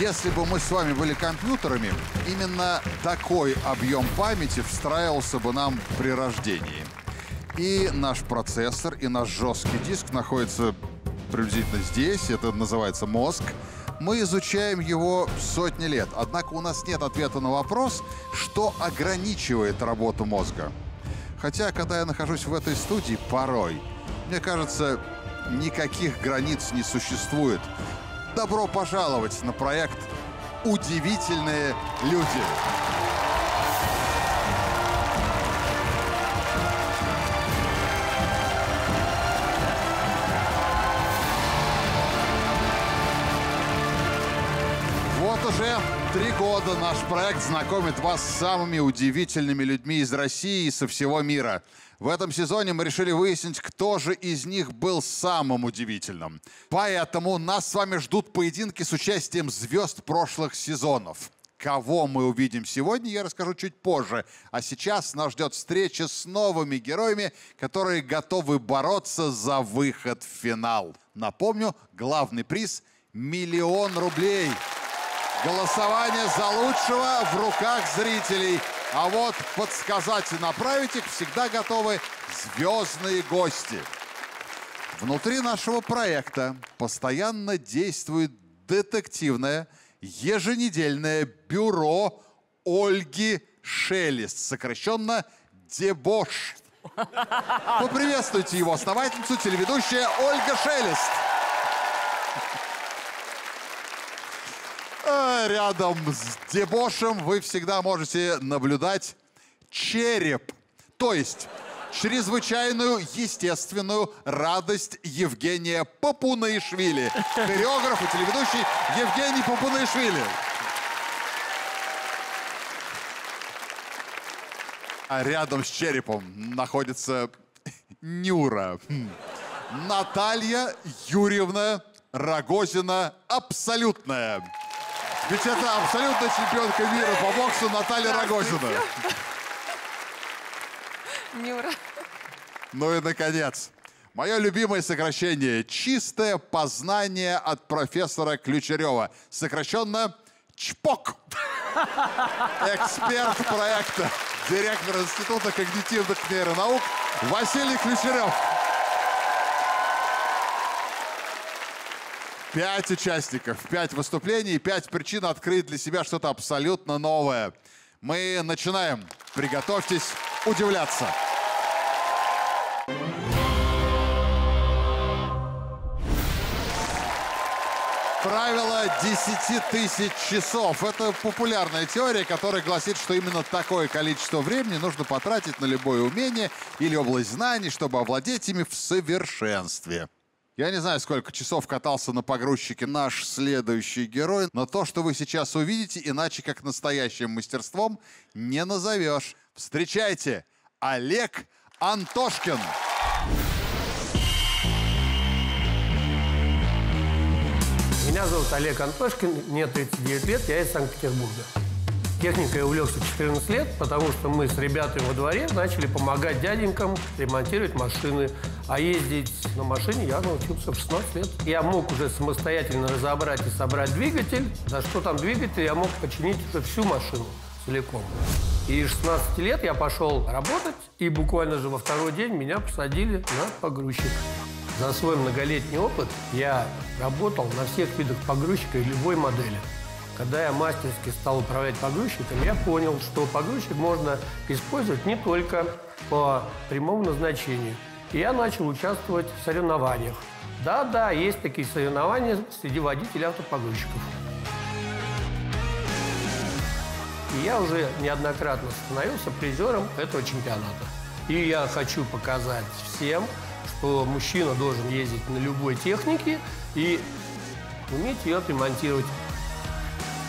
Если бы мы с вами были компьютерами, именно такой объем памяти встраивался бы нам при рождении. И наш процессор, и наш жесткий диск находятся приблизительно здесь, это называется мозг. Мы изучаем его сотни лет, однако у нас нет ответа на вопрос, что ограничивает работу мозга. Хотя, когда я нахожусь в этой студии, порой, мне кажется, никаких границ не существует. Добро пожаловать на проект «Удивительные люди». Три года наш проект знакомит вас с самыми удивительными людьми из России и со всего мира. В этом сезоне мы решили выяснить, кто же из них был самым удивительным. Поэтому нас с вами ждут поединки с участием звезд прошлых сезонов. Кого мы увидим сегодня, я расскажу чуть позже. А сейчас нас ждет встреча с новыми героями, которые готовы бороться за выход в финал. Напомню, главный приз – миллион рублей. Голосование за лучшего в руках зрителей. А вот подсказать и направить их всегда готовы звездные гости. Внутри нашего проекта постоянно действует детективное еженедельное бюро Ольги Шелест, сокращенно Дебош. Поприветствуйте его основательницу, телеведущая Ольга Шелест. Рядом с дебошем вы всегда можете наблюдать череп. То есть чрезвычайную естественную радость Евгения Папунаишвили. Хореограф и телеведущий Евгений Папунаишвили. А рядом с черепом находится Нюра. Хм. Наталья Юрьевна Рогозина абсолютная. Ведь это абсолютно чемпионка мира по боксу Наталья Рогозина. Нюра. Ну и, наконец, мое любимое сокращение «Чистое познание от профессора Ключерева». Сокращенно ЧПОК. Эксперт проекта, директор Института когнитивных нейронаук Василий Ключерев. Пять участников, пять выступлений, пять причин открыть для себя что-то абсолютно новое. Мы начинаем. Приготовьтесь удивляться. Правило 10 тысяч часов. Это популярная теория, которая гласит, что именно такое количество времени нужно потратить на любое умение или область знаний, чтобы овладеть ими в совершенстве. Я не знаю, сколько часов катался на погрузчике наш следующий герой, но то, что вы сейчас увидите, иначе как настоящим мастерством не назовешь. Встречайте, Олег Антошкин. Меня зовут Олег Антошкин, мне 39 лет, я из Санкт-Петербурга. Техникой увлекся 14 лет, потому что мы с ребятами во дворе начали помогать дяденькам ремонтировать машины. А ездить на машине я научился в 16 лет. Я мог уже самостоятельно разобрать и собрать двигатель. Да что там двигатель, я мог починить уже всю машину целиком. И 16 лет я пошел работать, и буквально же во второй день меня посадили на погрузчик. За свой многолетний опыт я работал на всех видах погрузчика и любой модели. Когда я мастерски стал управлять погрузчиком, я понял, что погрузчик можно использовать не только по прямому назначению. И я начал участвовать в соревнованиях. Да-да, есть такие соревнования среди водителей автопогрузчиков. И я уже неоднократно становился призером этого чемпионата. И я хочу показать всем, что мужчина должен ездить на любой технике и уметь ее отремонтировать.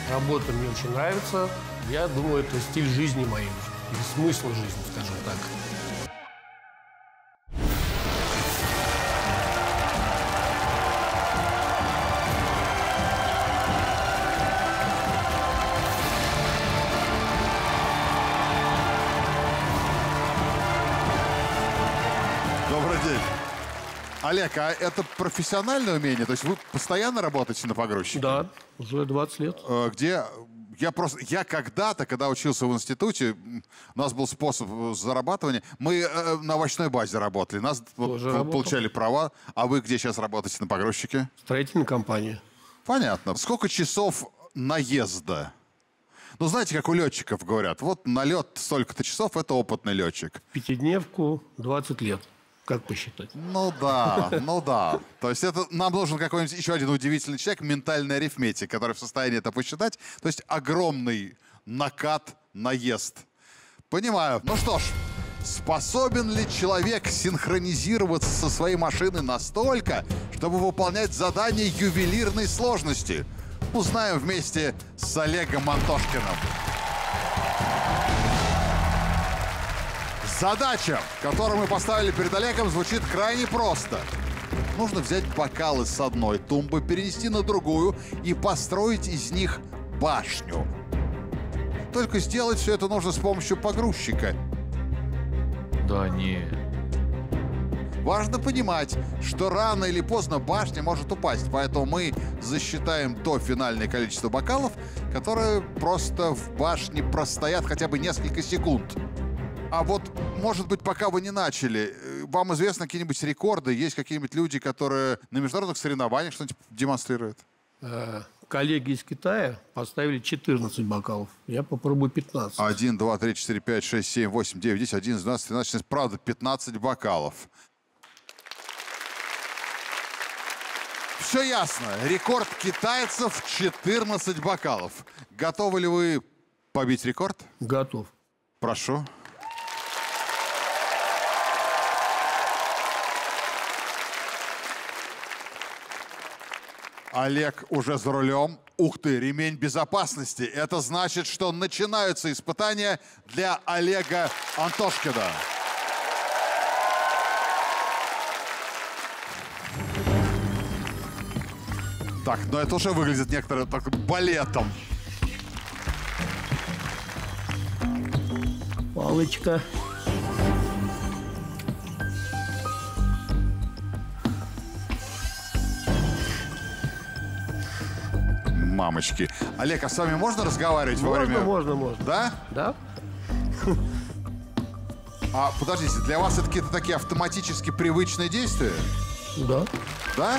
Работа мне очень нравится. Я думаю, это стиль жизни моей. Или смысл жизни, скажем так. Олег, а это профессиональное умение? То есть вы постоянно работаете на погрузчике? Да, уже 20 лет. Э, Где я просто, я когда-то, когда учился в институте, у нас был способ э, зарабатывания. Мы э, на овощной базе работали, нас вот, Тоже работал. получали права. А вы где сейчас работаете на погрузчике? Строительная компания. Понятно. Сколько часов наезда? Ну, знаете, как у летчиков говорят, вот на лед столько-то часов, это опытный летчик. Пятидневку 20 лет. Как посчитать? Ну да, ну да. То есть это нам нужен какой-нибудь еще один удивительный человек, ментальный арифметик, который в состоянии это посчитать. То есть огромный накат, наезд. Понимаю. Ну что ж, способен ли человек синхронизироваться со своей машиной настолько, чтобы выполнять задания ювелирной сложности? Узнаем вместе с Олегом Антошкиным. Задача, которую мы поставили перед Олегом, звучит крайне просто. Нужно взять бокалы с одной тумбы, перенести на другую и построить из них башню. Только сделать все это нужно с помощью погрузчика. Да не. Важно понимать, что рано или поздно башня может упасть, поэтому мы засчитаем то финальное количество бокалов, которые просто в башне простоят хотя бы несколько секунд. А вот, может быть, пока вы не начали, э, вам известны какие-нибудь рекорды? Есть какие-нибудь люди, которые на международных соревнованиях что-нибудь демонстрируют? Э, Коллеги из Китая поставили 14 бокалов. Я попробую 15. 1, 2, 3, 4, 5, 6, 7, 8, 9, 10, 11, 12, 13, 14, правда, 15 бокалов. Все ясно. Рекорд китайцев 14 бокалов. Готовы ли вы побить рекорд? Готов. Прошу. Олег уже за рулем. Ух ты, ремень безопасности. Это значит, что начинаются испытания для Олега Антошкина. Так, но это уже выглядит некоторым так, балетом. Палочка. Мамочки. Олег, а с вами можно разговаривать во Можно, время... можно, можно. Да? Да? А подождите, для вас это какие-то такие автоматически привычные действия? Да. Да?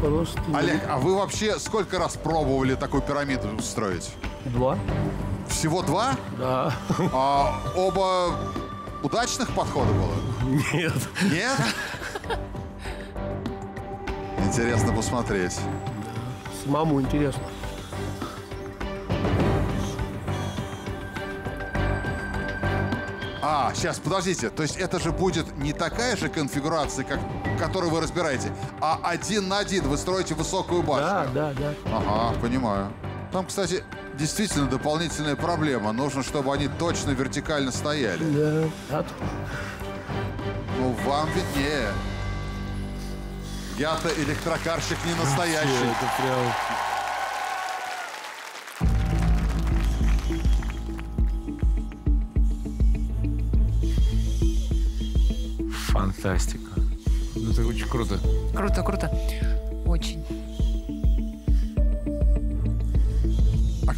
Просто Олег, а вы вообще сколько раз пробовали такую пирамиду устроить? два. Всего два? Да. А оба удачных подхода было? Нет. Нет? Интересно посмотреть. Самому интересно. А, сейчас, подождите. То есть это же будет не такая же конфигурация, как которую вы разбираете, а один на один вы строите высокую башню. Да, да, да. Ага, понимаю. Там, кстати, действительно дополнительная проблема. Нужно, чтобы они точно вертикально стояли. Да. Ну, вам виднее. Я-то электрокарщик не настоящий. Это прям... Фантастика. Ну, Это очень круто. Круто, круто. Очень.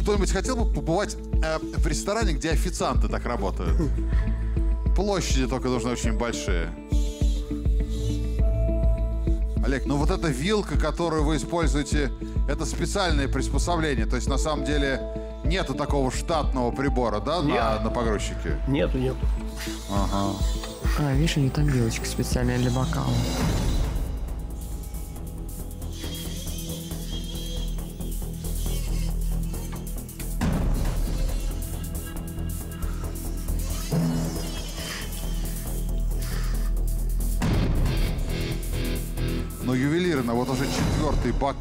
Кто-нибудь хотел бы побывать э, в ресторане, где официанты так работают? Площади только нужны очень большие. Олег, ну вот эта вилка, которую вы используете, это специальное приспособление. То есть на самом деле нету такого штатного прибора, да, на, Нет. на погрузчике? Нету, нету. Ага. А, видишь, у них там вилочка специальная для бокала.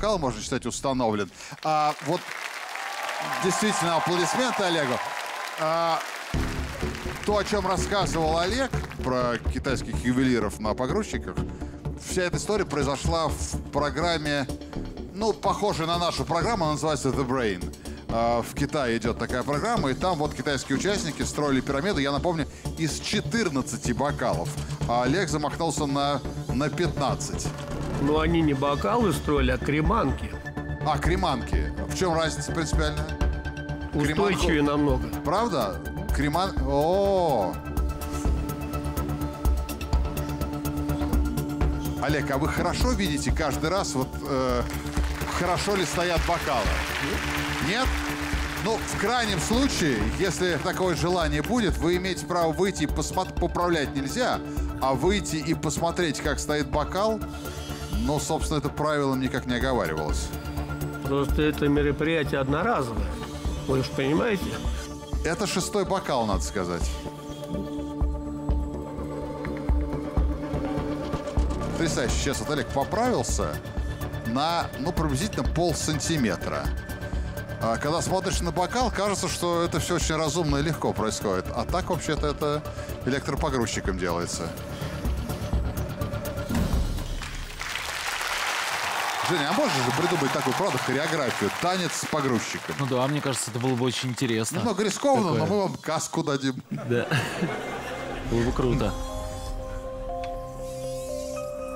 Бокал, можно считать, установлен. А вот действительно аплодисменты Олегу. А, то, о чем рассказывал Олег про китайских ювелиров на погрузчиках, вся эта история произошла в программе ну, похожая на нашу программу, она называется The Brain. А, В Китае идет такая программа, и там вот китайские участники строили пирамиду, я напомню, из 14 бокалов. А Олег замахнулся на, на 15. Но они не бокалы строили, а креманки. А, креманки. В чем разница принципиальная? Креманку- Устойчивее намного. Правда? Креман... О! Олег, а вы хорошо видите каждый раз, вот э, хорошо ли стоят бокалы? Нет? Ну, в крайнем случае, если такое желание будет, вы имеете право выйти и посмотреть, поправлять нельзя, а выйти и посмотреть, как стоит бокал, ну, собственно, это правилом никак не оговаривалось. Просто это мероприятие одноразовое. Вы же понимаете? Это шестой бокал, надо сказать. Потрясающе. Сейчас вот Олег поправился на, ну, приблизительно пол сантиметра. А когда смотришь на бокал, кажется, что это все очень разумно и легко происходит. А так, вообще-то, это электропогрузчиком делается. Женя, а можешь же придумать такую, правда, хореографию? Танец с погрузчиком. Ну да, мне кажется, это было бы очень интересно. Немного рискованно, но Такое. мы вам каску дадим. Да. Было бы круто.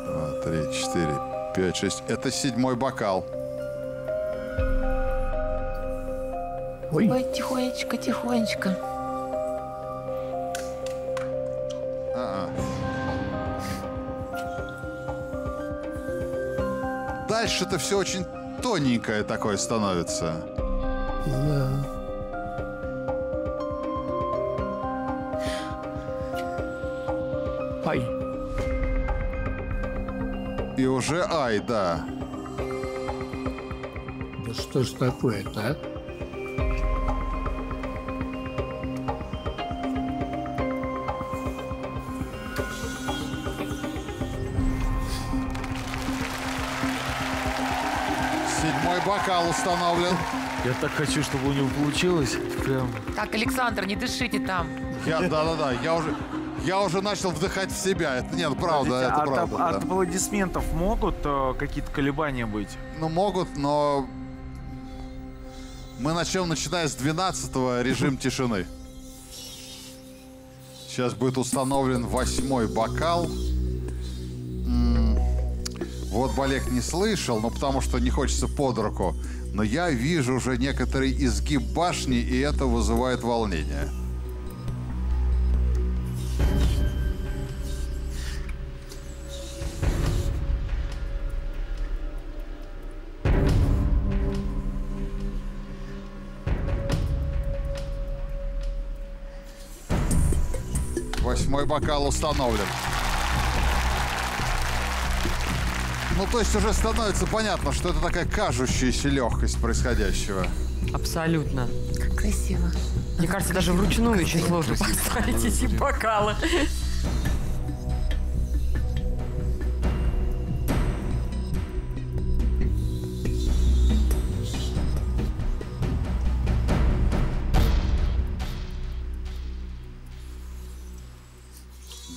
Два, три, четыре, пять, шесть. Это седьмой бокал. Ой, Ой, тихонечко, тихонечко. Дальше-то все очень тоненькое такое становится. да. Ай, И уже ай, да. да что ж такое-то, а? Бокал установлен. Я так хочу, чтобы у него получилось. Прям. Так, Александр, не дышите там. Я, да-да-да, я уже, я уже начал вдыхать в себя. Это нет, правда, Подождите, это от, правда. от да. аплодисментов могут э, какие-то колебания быть? Ну, могут, но мы начнем, начиная с 12 режим тишины. Сейчас будет установлен восьмой бокал. Вот бы Олег не слышал, но потому что не хочется под руку. Но я вижу уже некоторый изгиб башни, и это вызывает волнение. Восьмой бокал установлен. Ну, то есть уже становится понятно, что это такая кажущаяся легкость происходящего. Абсолютно. Как красиво. Мне кажется, даже вручную очень сложно поставить эти бокалы.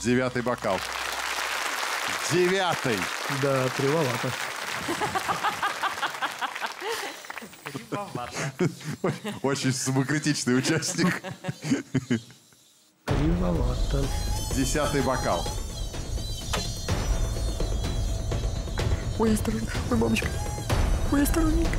Девятый бокал. Девятый. Да, кривовато. Очень самокритичный участник. Кривовато. Десятый бокал. Ой, осторожно. Ой, мамочка. Ой, осторожненько.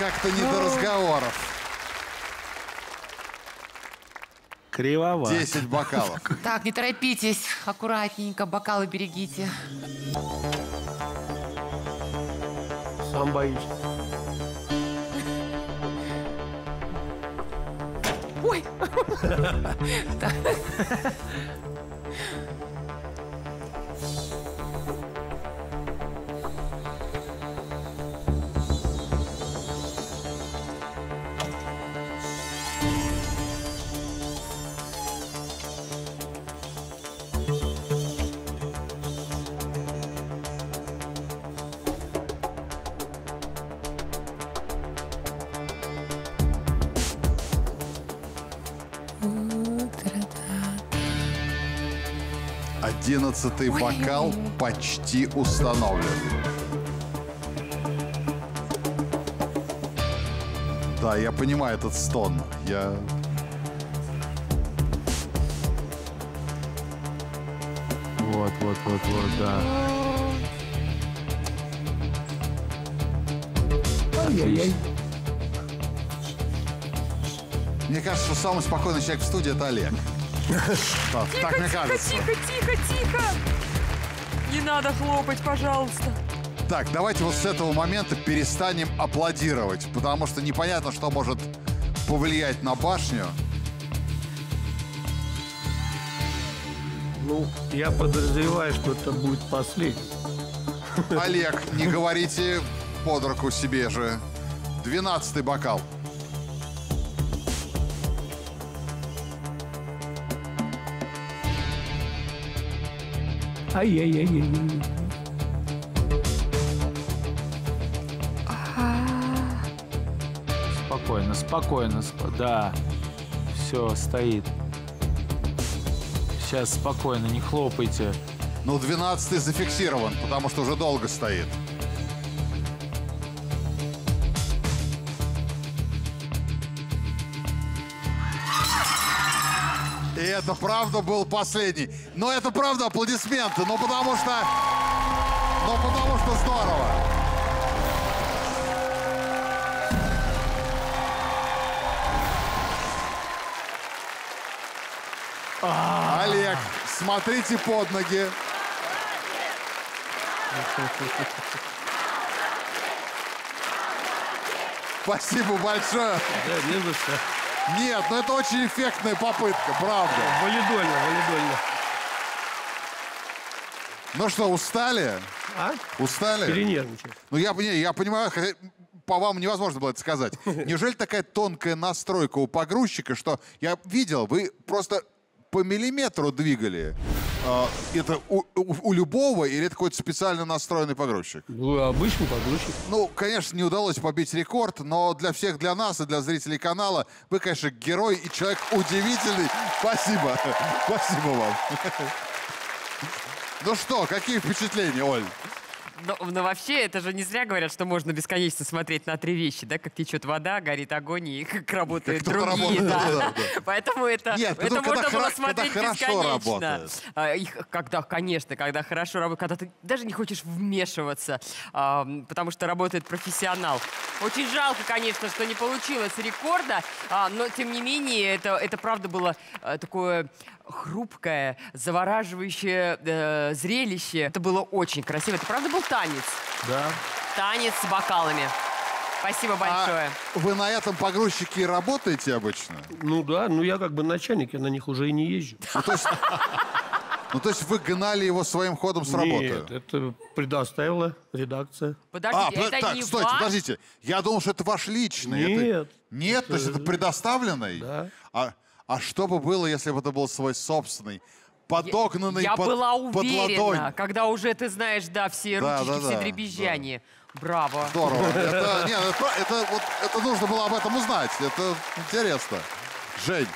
Как-то не до разговоров. Кривовато. 10 бокалов. Так, не торопитесь. Аккуратненько, бокалы берегите. Сам боюсь. Ой! Одиннадцатый бокал почти установлен. Да, я понимаю этот стон. Я... Вот, вот, вот, вот, да. Ай-яй-яй. Мне кажется, что самый спокойный человек в студии это Олег. Да, Так мне кажется. Тихо, тихо, тихо! Не надо хлопать, пожалуйста. Так, давайте вот с этого момента перестанем аплодировать, потому что непонятно, что может повлиять на башню. Ну, я подозреваю, что это будет последний. Олег, не говорите под руку себе же. Двенадцатый бокал. Ай-яй-яй-яй. Спокойно, спокойно, сп- да. Все, стоит. Сейчас спокойно, не хлопайте. Ну, двенадцатый зафиксирован, потому что уже долго стоит. Это правда был последний. Но это правда аплодисменты, ну потому что... Ну потому что здорово. Олег, смотрите под ноги. Спасибо большое. Да, не за что. Нет, ну это очень эффектная попытка, правда. Валидольно, валидольно. Ну что, устали? А? Устали? Перенервничал. Ну я, не, я понимаю, по вам невозможно было это сказать. Неужели такая тонкая настройка у погрузчика, что я видел, вы просто по миллиметру двигали. А, это у, у- у любого или это какой-то специально настроенный погрузчик? Ну, обычный погрузчик. Ну, конечно, не удалось побить рекорд, но для всех, для нас и для зрителей канала вы, конечно, герой и человек удивительный. Спасибо. Спасибо вам. Ну что, какие впечатления, Оль? Но, но вообще, это же не зря говорят, что можно бесконечно смотреть на три вещи, да, как течет вода, горит огонь и как работают Как другие, работает, да. да, да. Поэтому это, Нет, это когда можно было когда смотреть хорошо бесконечно. работает. А, их- когда, конечно, когда хорошо работает, когда ты даже не хочешь вмешиваться, а, потому что работает профессионал. Очень жалко, конечно, что не получилось рекорда, а, но тем не менее это, это правда было а, такое хрупкое, завораживающее э, зрелище. Это было очень красиво. Это правда был танец. Да. Танец с бокалами. Спасибо большое. А вы на этом погрузчике работаете обычно? Ну да, ну я как бы начальник, я на них уже и не езжу. Ну, то есть, ну, то есть вы гнали его своим ходом с работы? Нет, это предоставила редакция. Подождите, а, это так, не стойте, ваш? подождите. Я думал, что это ваш личный. Это- Нет. Нет, то есть это предоставленный? Да. А, а что бы было, если бы это был свой собственный, подогнанный Я под, была под уверена, ладонь? когда уже ты знаешь, да, все Да, ручки, да, все да, дребезжания. Браво. Здорово. Это, нет, это, это вот, это нужно было об этом узнать. Это интересно. Жень,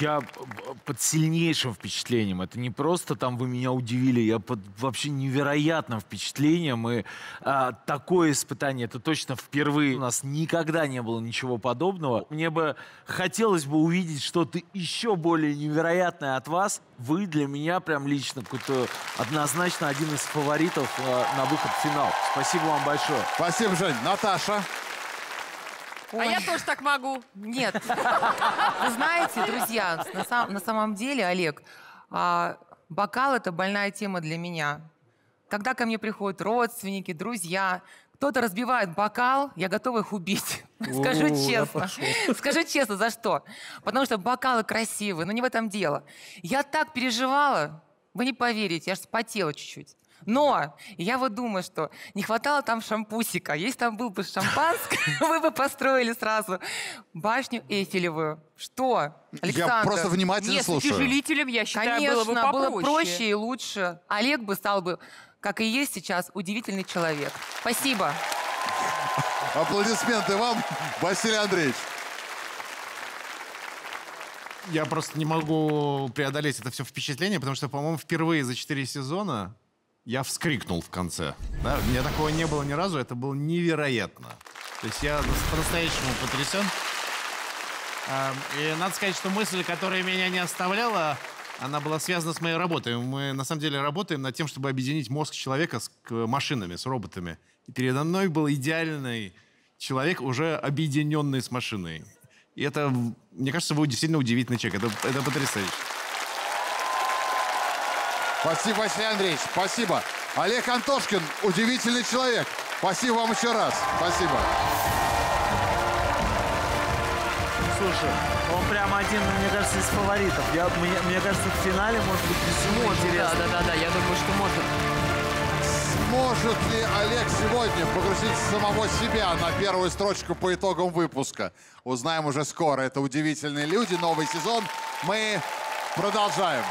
Я б- под сильнейшим впечатлением. Это не просто там вы меня удивили, я под вообще невероятным впечатлением. И а, такое испытание, это точно впервые. У нас никогда не было ничего подобного. Мне бы хотелось бы увидеть что-то еще более невероятное от вас. Вы для меня прям лично какой-то однозначно один из фаворитов а, на выход в финал. Спасибо вам большое. Спасибо, Жень. Наташа. А я тоже так могу. Нет. Вы знаете, друзья, на, сам- на самом деле, Олег, а, бокал – это больная тема для меня. Когда ко мне приходят родственники, друзья, кто-то разбивает бокал, я готова их убить. Скажу честно. Скажу честно, за что? Потому что бокалы красивые, но не в этом дело. Я так переживала, вы не поверите, я же спотела чуть-чуть. Но я вот думаю, что не хватало там шампусика. Если там был бы шампанское, вы бы построили сразу башню Эйфелевую. Что, Александр? Я просто внимательно Нет, с слушаю. утяжелителем, я считаю, Конечно, было бы попроще. было проще и лучше. Олег бы стал бы, как и есть сейчас, удивительный человек. Спасибо. Аплодисменты вам, Василий Андреевич. Я просто не могу преодолеть это все впечатление, потому что, по-моему, впервые за четыре сезона я вскрикнул в конце. Да? У меня такого не было ни разу, это было невероятно. То есть я нас- по-настоящему потрясен. А, И надо сказать, что мысль, которая меня не оставляла, она была связана с моей работой. Мы на самом деле работаем над тем, чтобы объединить мозг человека с машинами, с роботами. И передо мной был идеальный человек, уже объединенный с машиной. И это, мне кажется, вы действительно удивительный человек. Это, это потрясающе. Спасибо, Василий Андреевич. Спасибо. Олег Антошкин, удивительный человек. Спасибо вам еще раз. Спасибо. Слушай, он прям один, мне кажется, из фаворитов. Я, мне, мне кажется, в финале может быть безумно Может, да, интересно. да, да, да, я думаю, что может. Сможет ли Олег сегодня погрузить самого себя на первую строчку по итогам выпуска? Узнаем уже скоро. Это «Удивительные люди», новый сезон. Мы продолжаем.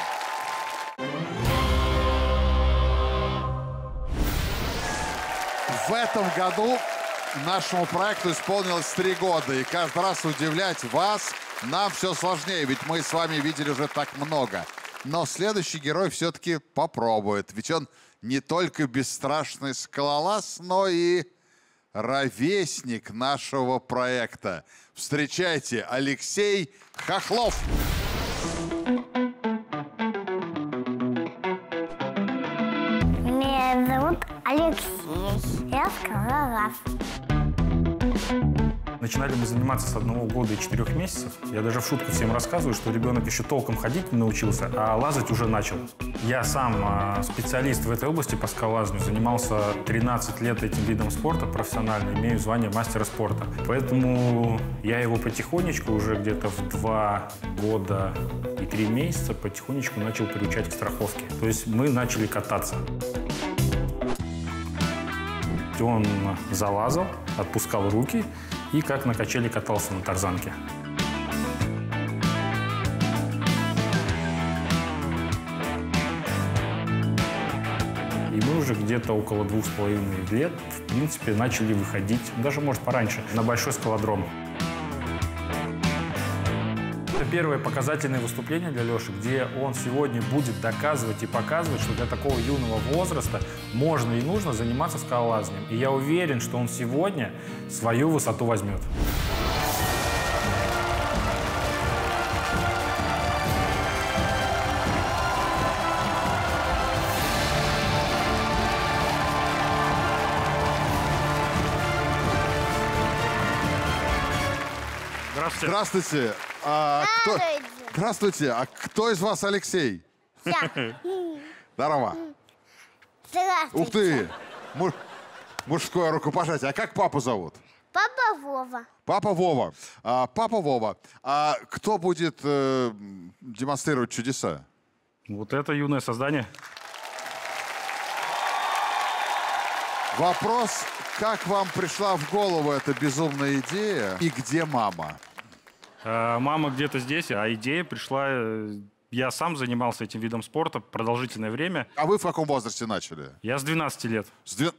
В этом году нашему проекту исполнилось три года. И каждый раз удивлять вас нам все сложнее, ведь мы с вами видели уже так много. Но следующий герой все-таки попробует. Ведь он не только бесстрашный скалолаз, но и ровесник нашего проекта. Встречайте, Алексей Хохлов. Меня Алексей. Я скалолаз. Начинали мы заниматься с одного года и четырех месяцев. Я даже в шутку всем рассказываю, что ребенок еще толком ходить не научился, а лазать уже начал. Я сам а, специалист в этой области по скалолазанию. Занимался 13 лет этим видом спорта профессионально, имею звание мастера спорта. Поэтому я его потихонечку, уже где-то в два года и три месяца, потихонечку начал приучать к страховке. То есть мы начали кататься. Он залазал, отпускал руки и как на качели катался на тарзанке. И мы уже где-то около двух с половиной лет, в принципе, начали выходить, даже, может, пораньше, на большой скалодром. Первое показательное выступление для Леши, где он сегодня будет доказывать и показывать, что для такого юного возраста можно и нужно заниматься скалолазанием. И я уверен, что он сегодня свою высоту возьмет. Здравствуйте. Здравствуйте. А кто... Здравствуйте. Здравствуйте. А кто из вас Алексей? Я. Здорово. Здравствуйте. Ух ты! Му- Мужское рукопожатие. А как папу зовут? Папа Вова. Папа Вова. А, папа Вова. А кто будет э, демонстрировать чудеса? Вот это юное создание. Вопрос, как вам пришла в голову эта безумная идея и где мама? Э, Мама где-то здесь, а идея пришла... э, Я сам занимался этим видом спорта продолжительное время. А вы в каком возрасте начали? Я с 12 лет. С две-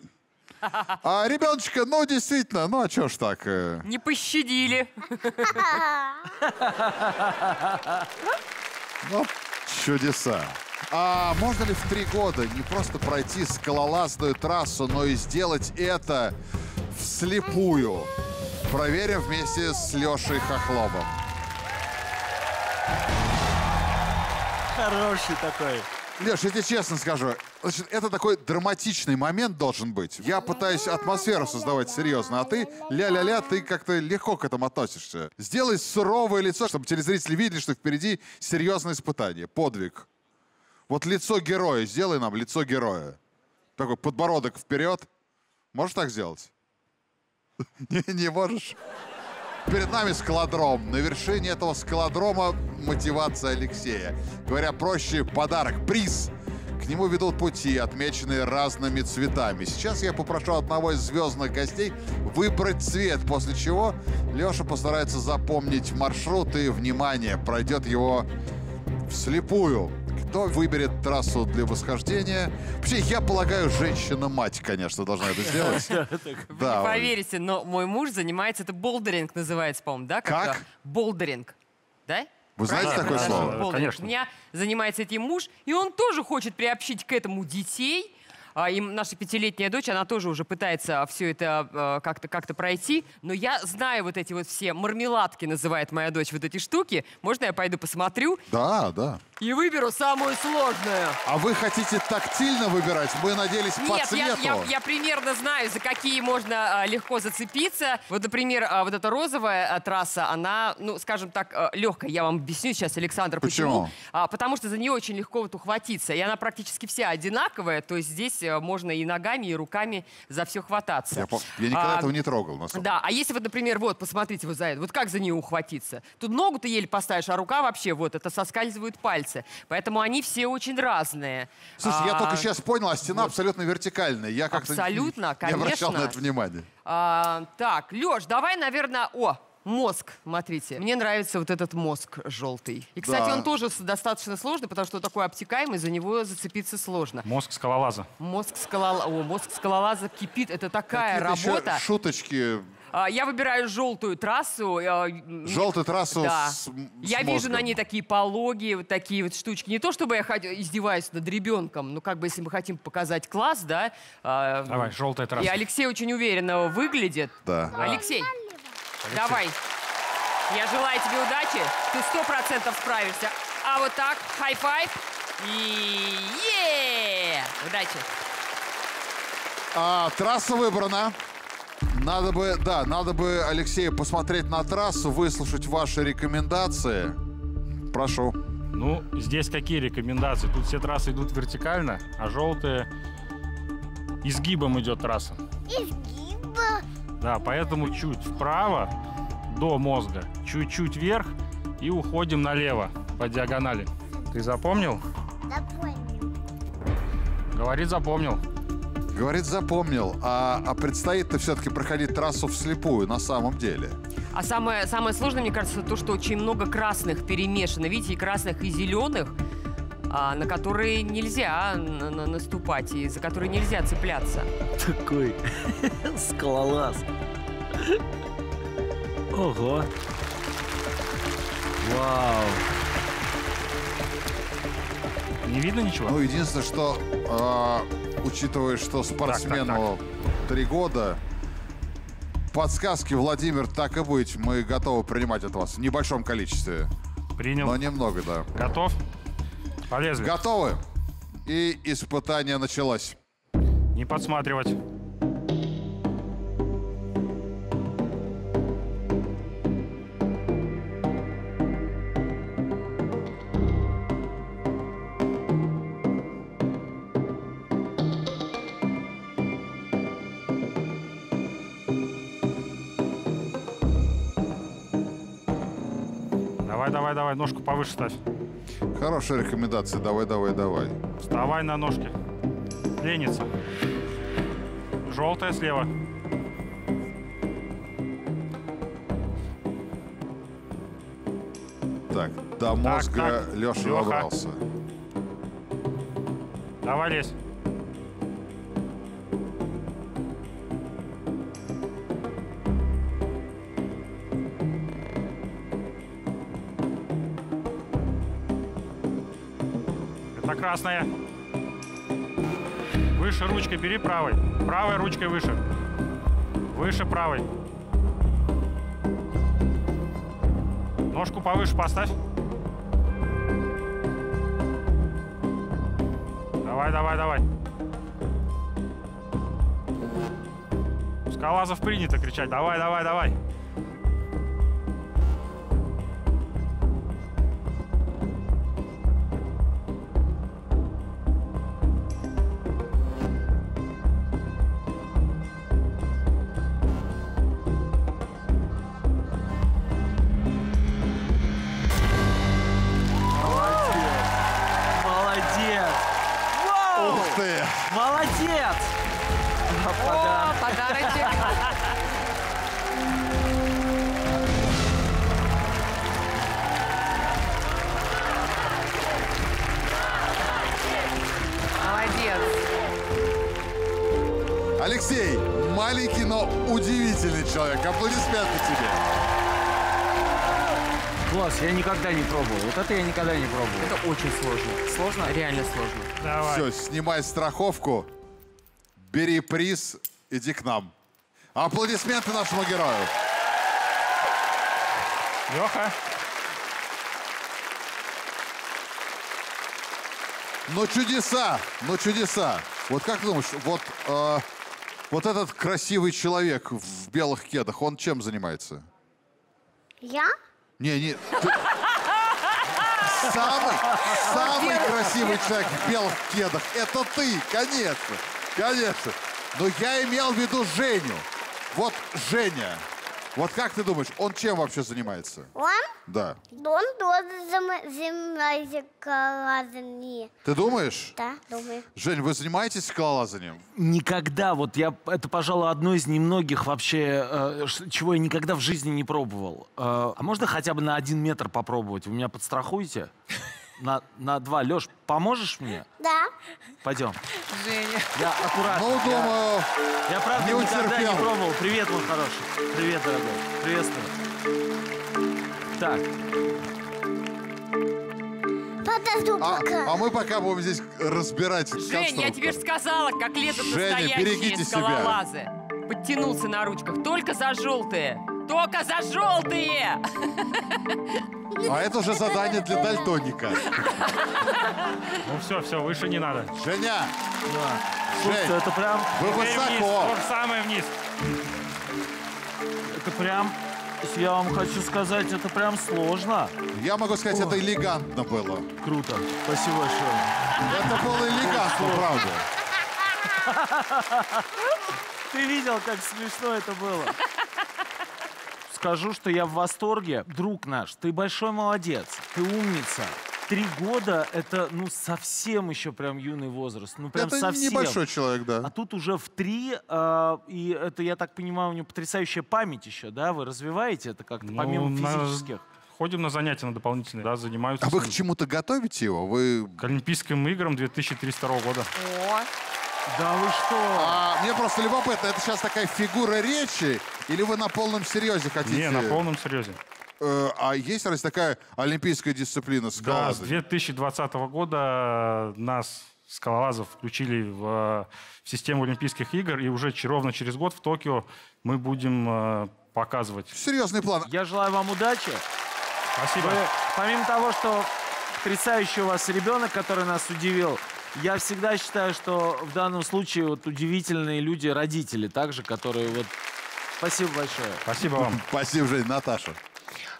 А ребеночка, ну действительно, ну а чё ж так? э, Не пощадили. Ну, чудеса. А можно ли в три года не просто пройти скалолазную трассу, но и сделать это вслепую? Проверим вместе с Лешей Хохлобом. Хороший такой. Леш, я тебе честно скажу, значит, это такой драматичный момент должен быть. Я пытаюсь атмосферу создавать серьезно, а ты, ля-ля-ля, ты как-то легко к этому относишься. Сделай суровое лицо, чтобы телезрители видели, что впереди серьезное испытание, подвиг. Вот лицо героя, сделай нам лицо героя. Такой подбородок вперед. Можешь так сделать? Не, не можешь? Перед нами скалодром. На вершине этого скалодрома мотивация Алексея. Говоря проще, подарок, приз. К нему ведут пути, отмеченные разными цветами. Сейчас я попрошу одного из звездных гостей выбрать цвет, после чего Леша постарается запомнить маршрут и, внимание, пройдет его вслепую. Кто выберет трассу для восхождения? Вообще, я полагаю, женщина-мать, конечно, должна это сделать. Вы Да, не поверите, но мой муж занимается, это болдеринг называется, по-моему, да? Как? Болдеринг. Да? Вы знаете Правильно? такое Да, слово? болдеринг. Конечно. У меня занимается этим муж, и он тоже хочет приобщить к этому детей. А, И наша пятилетняя дочь, она тоже уже пытается все это э, как-то как пройти. Но я знаю вот эти вот все мармеладки, называет моя дочь, вот эти штуки. Можно я пойду посмотрю Да, да. И выберу самую сложную? А вы хотите тактильно выбирать? Мы надеялись по Нет, я, цвету. я- я примерно знаю, за какие можно а, легко зацепиться. Вот, например, а, вот эта розовая а, трасса, она, ну, скажем так, а, легкая. Я вам объясню сейчас, Александр, почему. Почему? А, потому что за нее очень легко вот ухватиться. И она практически вся одинаковая, то есть здесь а, можно и ногами, и руками за все хвататься. Я, я никогда А, этого не трогал, на самом да, а если вот, например, вот, посмотрите вот за это, вот как за нее ухватиться? Тут ногу ты еле поставишь, а рука вообще вот, это соскальзывают пальцы. Поэтому они все очень разные. Слушай, я А, только сейчас понял, а стена абсолютно вертикальная. Я как-то не- Абсолютно, не обращал на это внимания. А, так, Леш, давай, наверное, о, мозг, смотрите. Мне нравится вот этот мозг желтый. И, кстати, Да. он тоже достаточно сложный, потому что он такой обтекаемый, за него зацепиться сложно. Мозг скалолаза. Мозг, скалола... О, мозг скалолаза кипит, это такая Какие-то еще работа. шуточки. А, Я выбираю желтую трассу. м, Желтую трассу Да. с, с Я вижу на мозгом. ней такие пологи, вот такие вот штучки. Не то, чтобы я издеваюсь над ребенком, но как бы если мы хотим показать класс, да. а, Давай, желтая трасса. И Алексей очень уверенно выглядит. Да. Алексей, давай. Я желаю тебе удачи. Ты сто процентов справишься. А вот так, high five. И е Удачи. А, трасса выбрана. Надо бы, да, надо бы, Алексей, посмотреть на трассу, выслушать ваши рекомендации. Прошу. Ну, здесь какие рекомендации? Тут все трассы идут вертикально, а желтые изгибом идет трасса. Изгиба. Да, поэтому чуть вправо до мозга, чуть-чуть вверх и уходим налево по диагонали. Ты запомнил? Запомнил. Говорит, запомнил. Говорит, запомнил. А, а предстоит-то все-таки проходить трассу вслепую на самом деле. А самое, самое сложное, мне кажется, то, что очень много красных перемешано. Видите, и красных, и зеленых, а, на которые нельзя на- на- наступать, и за которые нельзя цепляться. Такой скалолаз. Ого. Вау. Не видно ничего? Ну, единственное, что, а, учитывая, что спортсмену три года, подсказки, Владимир, так и быть, мы готовы принимать от вас в небольшом количестве. Принял. Но немного, да. Готов? Полезли. Готовы? И испытание началось. Не подсматривать. Давай, давай, ножку повыше ставь. Хорошая рекомендация. Давай, давай, давай. Вставай на ножки. Леница. Желтая слева. Так, до мозга так. Леша Лёха. добрался. Давай лезь. Красная. Выше ручкой бери правой. Правой ручкой выше. Выше правой. Ножку повыше поставь. Давай, давай, давай. Скалазов принято кричать. Давай, давай, давай. Все, снимай страховку, бери приз, иди к нам. Аплодисменты нашему герою. Леха. Ну чудеса, ну чудеса. Вот как ты думаешь, вот, э, вот этот красивый человек в белых кедах, он чем занимается? Я? Не, не. ты- Самый, самый красивый человек в белых кедах. Это ты, конечно, конечно. Но я имел в виду Женю. Вот Женя. Вот как ты думаешь, он чем вообще занимается? Он? Да. Он тоже занимается коллажами. Ты думаешь? Да, думаю. Жень, вы занимаетесь скалолазанием? Никогда, вот я, это, пожалуй, одно из немногих вообще, э, чего я никогда в жизни не пробовал. Э, а можно хотя бы на один метр попробовать? Вы меня подстрахуете? На, на два. Леш, поможешь мне? Да. Пойдем. Женя. Я аккуратно. Ну, я- думаю, Я, правда не никогда не пробовал. Привет, мой хороший. Привет, дорогой. Приветствую. Так, Подожду а, пока. а мы пока будем здесь разбирать Жень, я тебе же сказала, как лезут Женя, настоящие берегите себя. скалолазы. Подтянулся на ручках. Только за желтые. Только за желтые! А это уже задание для дальтоника. Ну все, все, выше не надо. Женя, слушайте, Жень, это прям, вы вниз, высоко. же самое вниз. это прям, я вам хочу сказать, это прям сложно. Я могу сказать, это элегантно было. Круто. Спасибо большое. Это было элегантно, правда. Ты видел, как смешно это было? Скажу, что я в восторге. Друг наш, ты большой молодец. Ты умница. Три года — это, ну, совсем еще прям юный возраст. Ну, прям Это совсем. небольшой человек, А да. тут уже в три, а, и это, я так понимаю, у него потрясающая память еще, да? Вы развиваете это как-то, Ну, помимо на- физических? Ходим на занятия на дополнительные, да, занимаются А вы к чему-то готовите его? Вы... к Олимпийским играм 2032 года. О, Да вы что? А, мне просто любопытно, это сейчас такая фигура речи, или вы на полном серьезе хотите? Не, на полном серьезе. Э, а есть раз такая олимпийская дисциплина Да, с скалолазание? 2020 года нас, скалолазов, включили в, в систему Олимпийских игр, и уже ровно через год в Токио мы будем э, показывать. Серьезный план. Я желаю вам удачи. Спасибо. Вы, помимо того, что потрясающий у вас ребенок, который нас удивил, я всегда считаю, что в данном случае вот удивительные люди, родители также, которые вот... Спасибо большое. Спасибо вам. Спасибо, Жень. Наташа.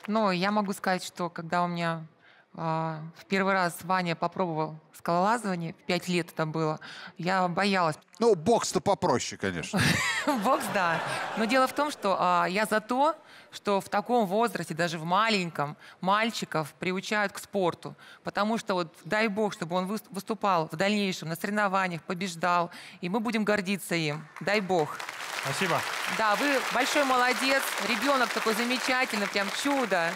Ну, я могу сказать, что когда у меня а, в первый раз Ваня попробовал скалолазание, в пять лет это было, я боялась. Ну, бокс-то попроще, конечно. Бокс, да. Но дело в том, что а, я за то, что в таком возрасте, даже в маленьком, мальчиков приучают к спорту. Потому что вот дай бог, чтобы он выс- выступал в дальнейшем на соревнованиях, побеждал, и мы будем гордиться им. Дай бог. Спасибо. Да, вы большой молодец, ребенок такой замечательный, прям чудо.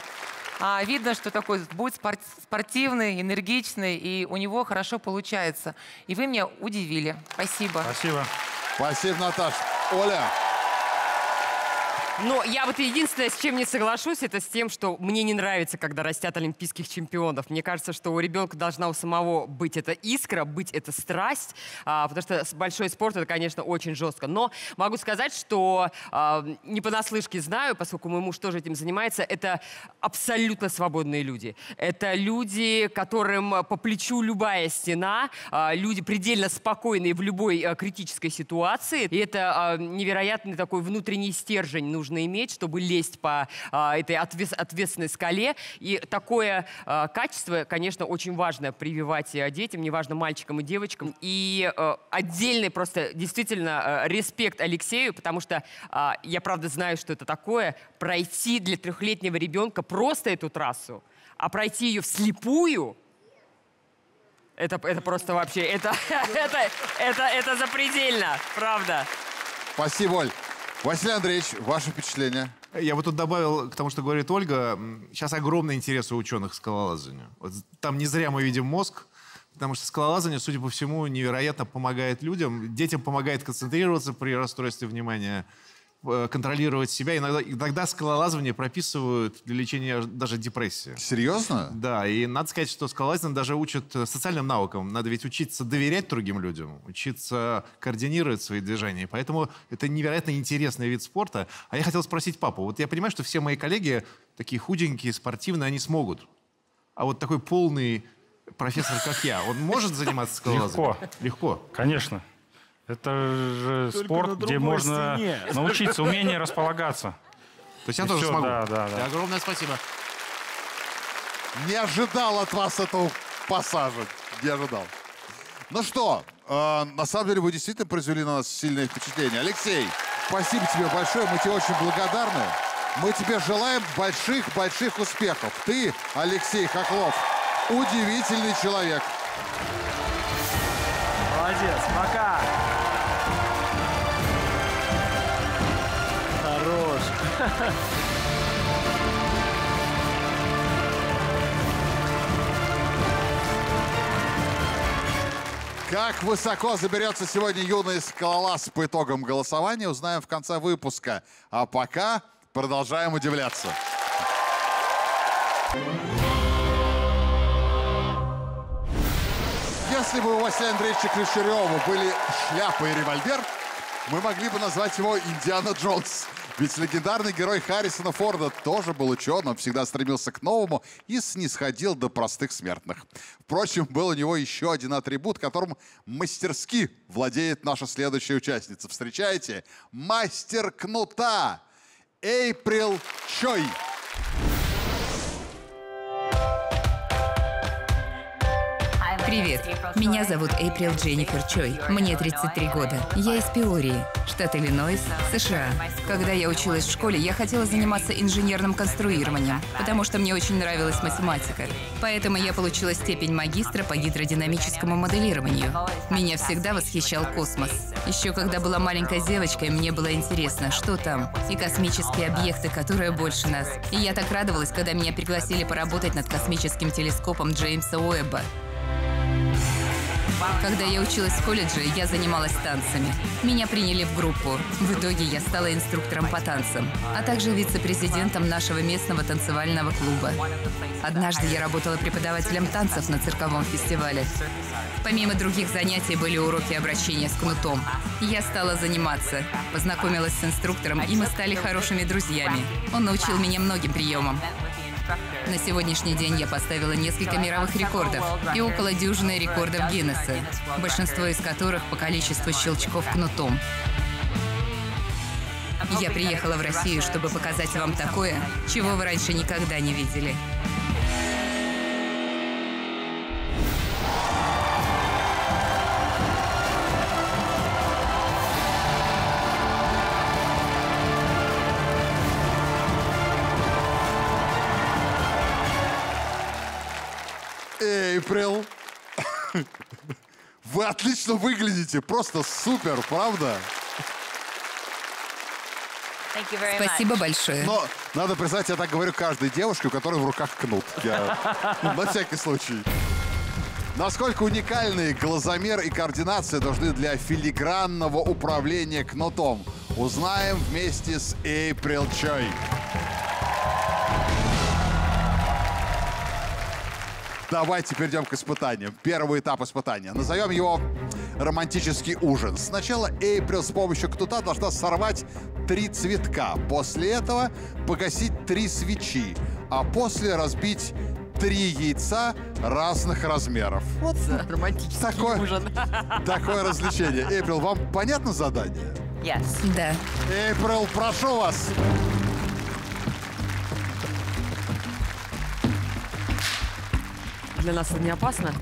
А, видно, что такой будет спор- спортивный, энергичный, и у него хорошо получается. И вы меня удивили. Спасибо. Спасибо. Спасибо, Наташа. Оля, Но я вот единственное, с чем не соглашусь, это с тем, что мне не нравится, когда растят олимпийских чемпионов. Мне кажется, что у ребенка должна у самого быть эта искра, быть эта страсть, а, потому что большой спорт это, конечно, очень жестко. Но могу сказать, что а, не понаслышке знаю, поскольку мой муж тоже этим занимается, это абсолютно свободные люди. Это люди, которым по плечу любая стена, а, люди предельно спокойные в любой а, критической ситуации. И это а, невероятный такой внутренний стержень нужно иметь, чтобы лезть по а, этой отвес- ответственной скале. И такое а, качество, конечно, очень важно прививать а, детям, неважно, мальчикам и девочкам. И а, отдельный просто действительно а, респект Алексею, потому что а, я правда знаю, что это такое, пройти для трехлетнего ребенка просто эту трассу, а пройти ее вслепую, это, это просто вообще, это, это, это, это запредельно, правда. Спасибо, Оль. Василий Андреевич, ваше впечатление? Я вот тут добавил к тому, что говорит Ольга. Сейчас огромный интерес у ученых к скалолазанию. Вот там не зря мы видим мозг, потому что скалолазание, судя по всему, невероятно помогает людям. Детям помогает концентрироваться при расстройстве внимания, контролировать себя. Иногда, иногда скалолазание прописывают для лечения даже депрессии. Серьезно? Да, и надо сказать, что скалолазание даже учат э, социальным навыкам. Надо ведь учиться доверять другим людям, учиться координировать свои движения. Поэтому это невероятно интересный вид спорта. А я хотел спросить папу. Вот я понимаю, что все мои коллеги такие худенькие, спортивные, они смогут. А вот такой полный профессор, как я, он может заниматься скалолазанием? Легко. Легко. Конечно. Это же Только спорт, где можно стене. научиться умение располагаться. То есть я И тоже смогу? да, да, да. Огромное спасибо. Не ожидал от вас этого пассажа. Не ожидал. Ну что, э, на самом деле вы действительно произвели на нас сильное впечатление. Алексей, спасибо тебе большое, мы тебе очень благодарны. Мы тебе желаем больших-больших успехов. Ты, Алексей Хохлов, удивительный человек. Молодец, пока. Как высоко заберется сегодня юный скалолаз по итогам голосования, узнаем в конце выпуска. А пока продолжаем удивляться. Если бы у Василия Андреевича Клещерева были шляпа и револьвер, мы могли бы назвать его Индиана Джонс. Ведь легендарный герой Харрисона Форда тоже был ученым, всегда стремился к новому и снисходил до простых смертных. Впрочем, был у него еще один атрибут, которым мастерски владеет наша следующая участница. Встречайте, мастер кнута Эйприл Чой. Привет, меня зовут Эйприл Дженнифер Чой. Мне 33 года. Я из Пиории, штат Иллинойс, США. Когда я училась в школе, я хотела заниматься инженерным конструированием, потому что мне очень нравилась математика. Поэтому я получила степень магистра по гидродинамическому моделированию. Меня всегда восхищал космос. Еще когда была маленькой девочкой, мне было интересно, что там, и космические объекты, которые больше нас. И я так радовалась, когда меня пригласили поработать над космическим телескопом Джеймса Уэбба. Когда я училась в колледже, я занималась танцами. Меня приняли в группу. В итоге я стала инструктором по танцам, а также вице-президентом нашего местного танцевального клуба. Однажды я работала преподавателем танцев на цирковом фестивале. Помимо других занятий были уроки обращения с кнутом. Я стала заниматься, познакомилась с инструктором, и мы стали хорошими друзьями. Он научил меня многим приемам. На сегодняшний день я поставила несколько мировых рекордов и около дюжины рекордов Гиннесса, большинство из которых по количеству щелчков кнутом. Я приехала в Россию, чтобы показать вам такое, чего вы раньше никогда не видели. Эйприл. Вы отлично выглядите, просто супер, правда? Спасибо большое. Но надо признать, я так говорю каждой девушке, у которой в руках кнут. Я, ну, на всякий случай. Насколько уникальны глазомер и координация должны для филигранного управления кнутом? узнаем вместе с Эйприл Чой. Давайте перейдем к испытаниям. Первый этап испытания. Назовем его романтический ужин. Сначала Эйприл с помощью кнута должна сорвать три цветка. После этого погасить три свечи. А после разбить три яйца разных размеров. Вот Романтический такое, ужин. такое развлечение. Эйприл, вам понятно задание? Yes. Да. Эйприл, прошу вас. Для нас это не опасно?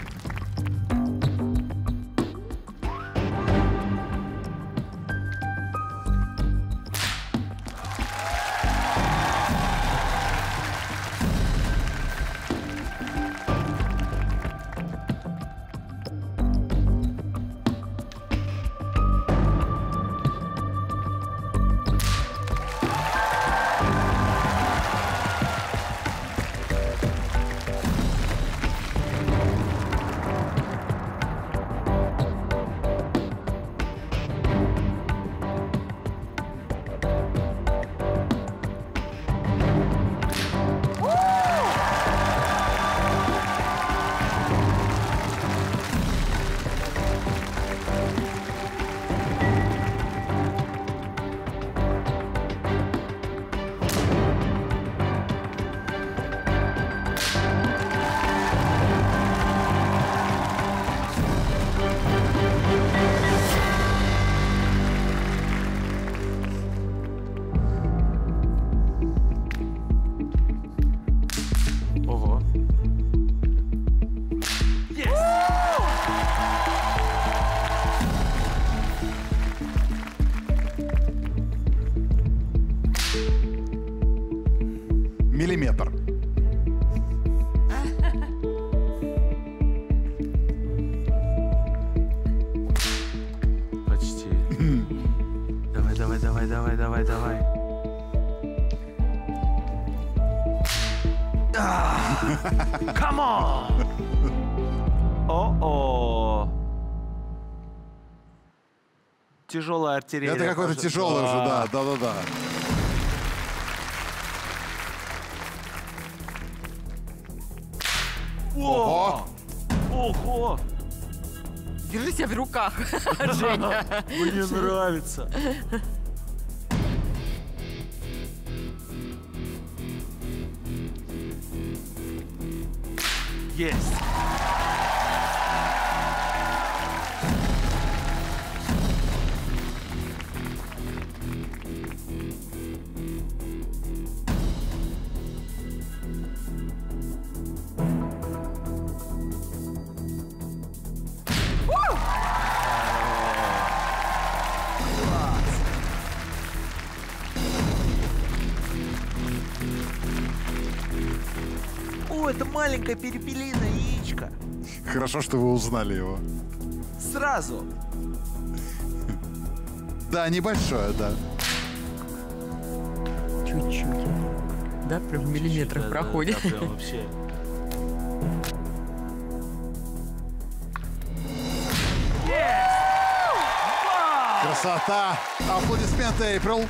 Тяжелая артиллерия. Это какой-то тяжелый уже, да, да, да, да. Ого! Ого! Держи себя в руках, Женя. Мне нравится. Маленькое перепелиное яичко. Хорошо, что вы узнали его. Сразу. Да, небольшое, да. Чуть-чуть. Да, прям в миллиметрах Да, да, проходит. да, прям вообще. Красота! Аплодисменты, Эйприл.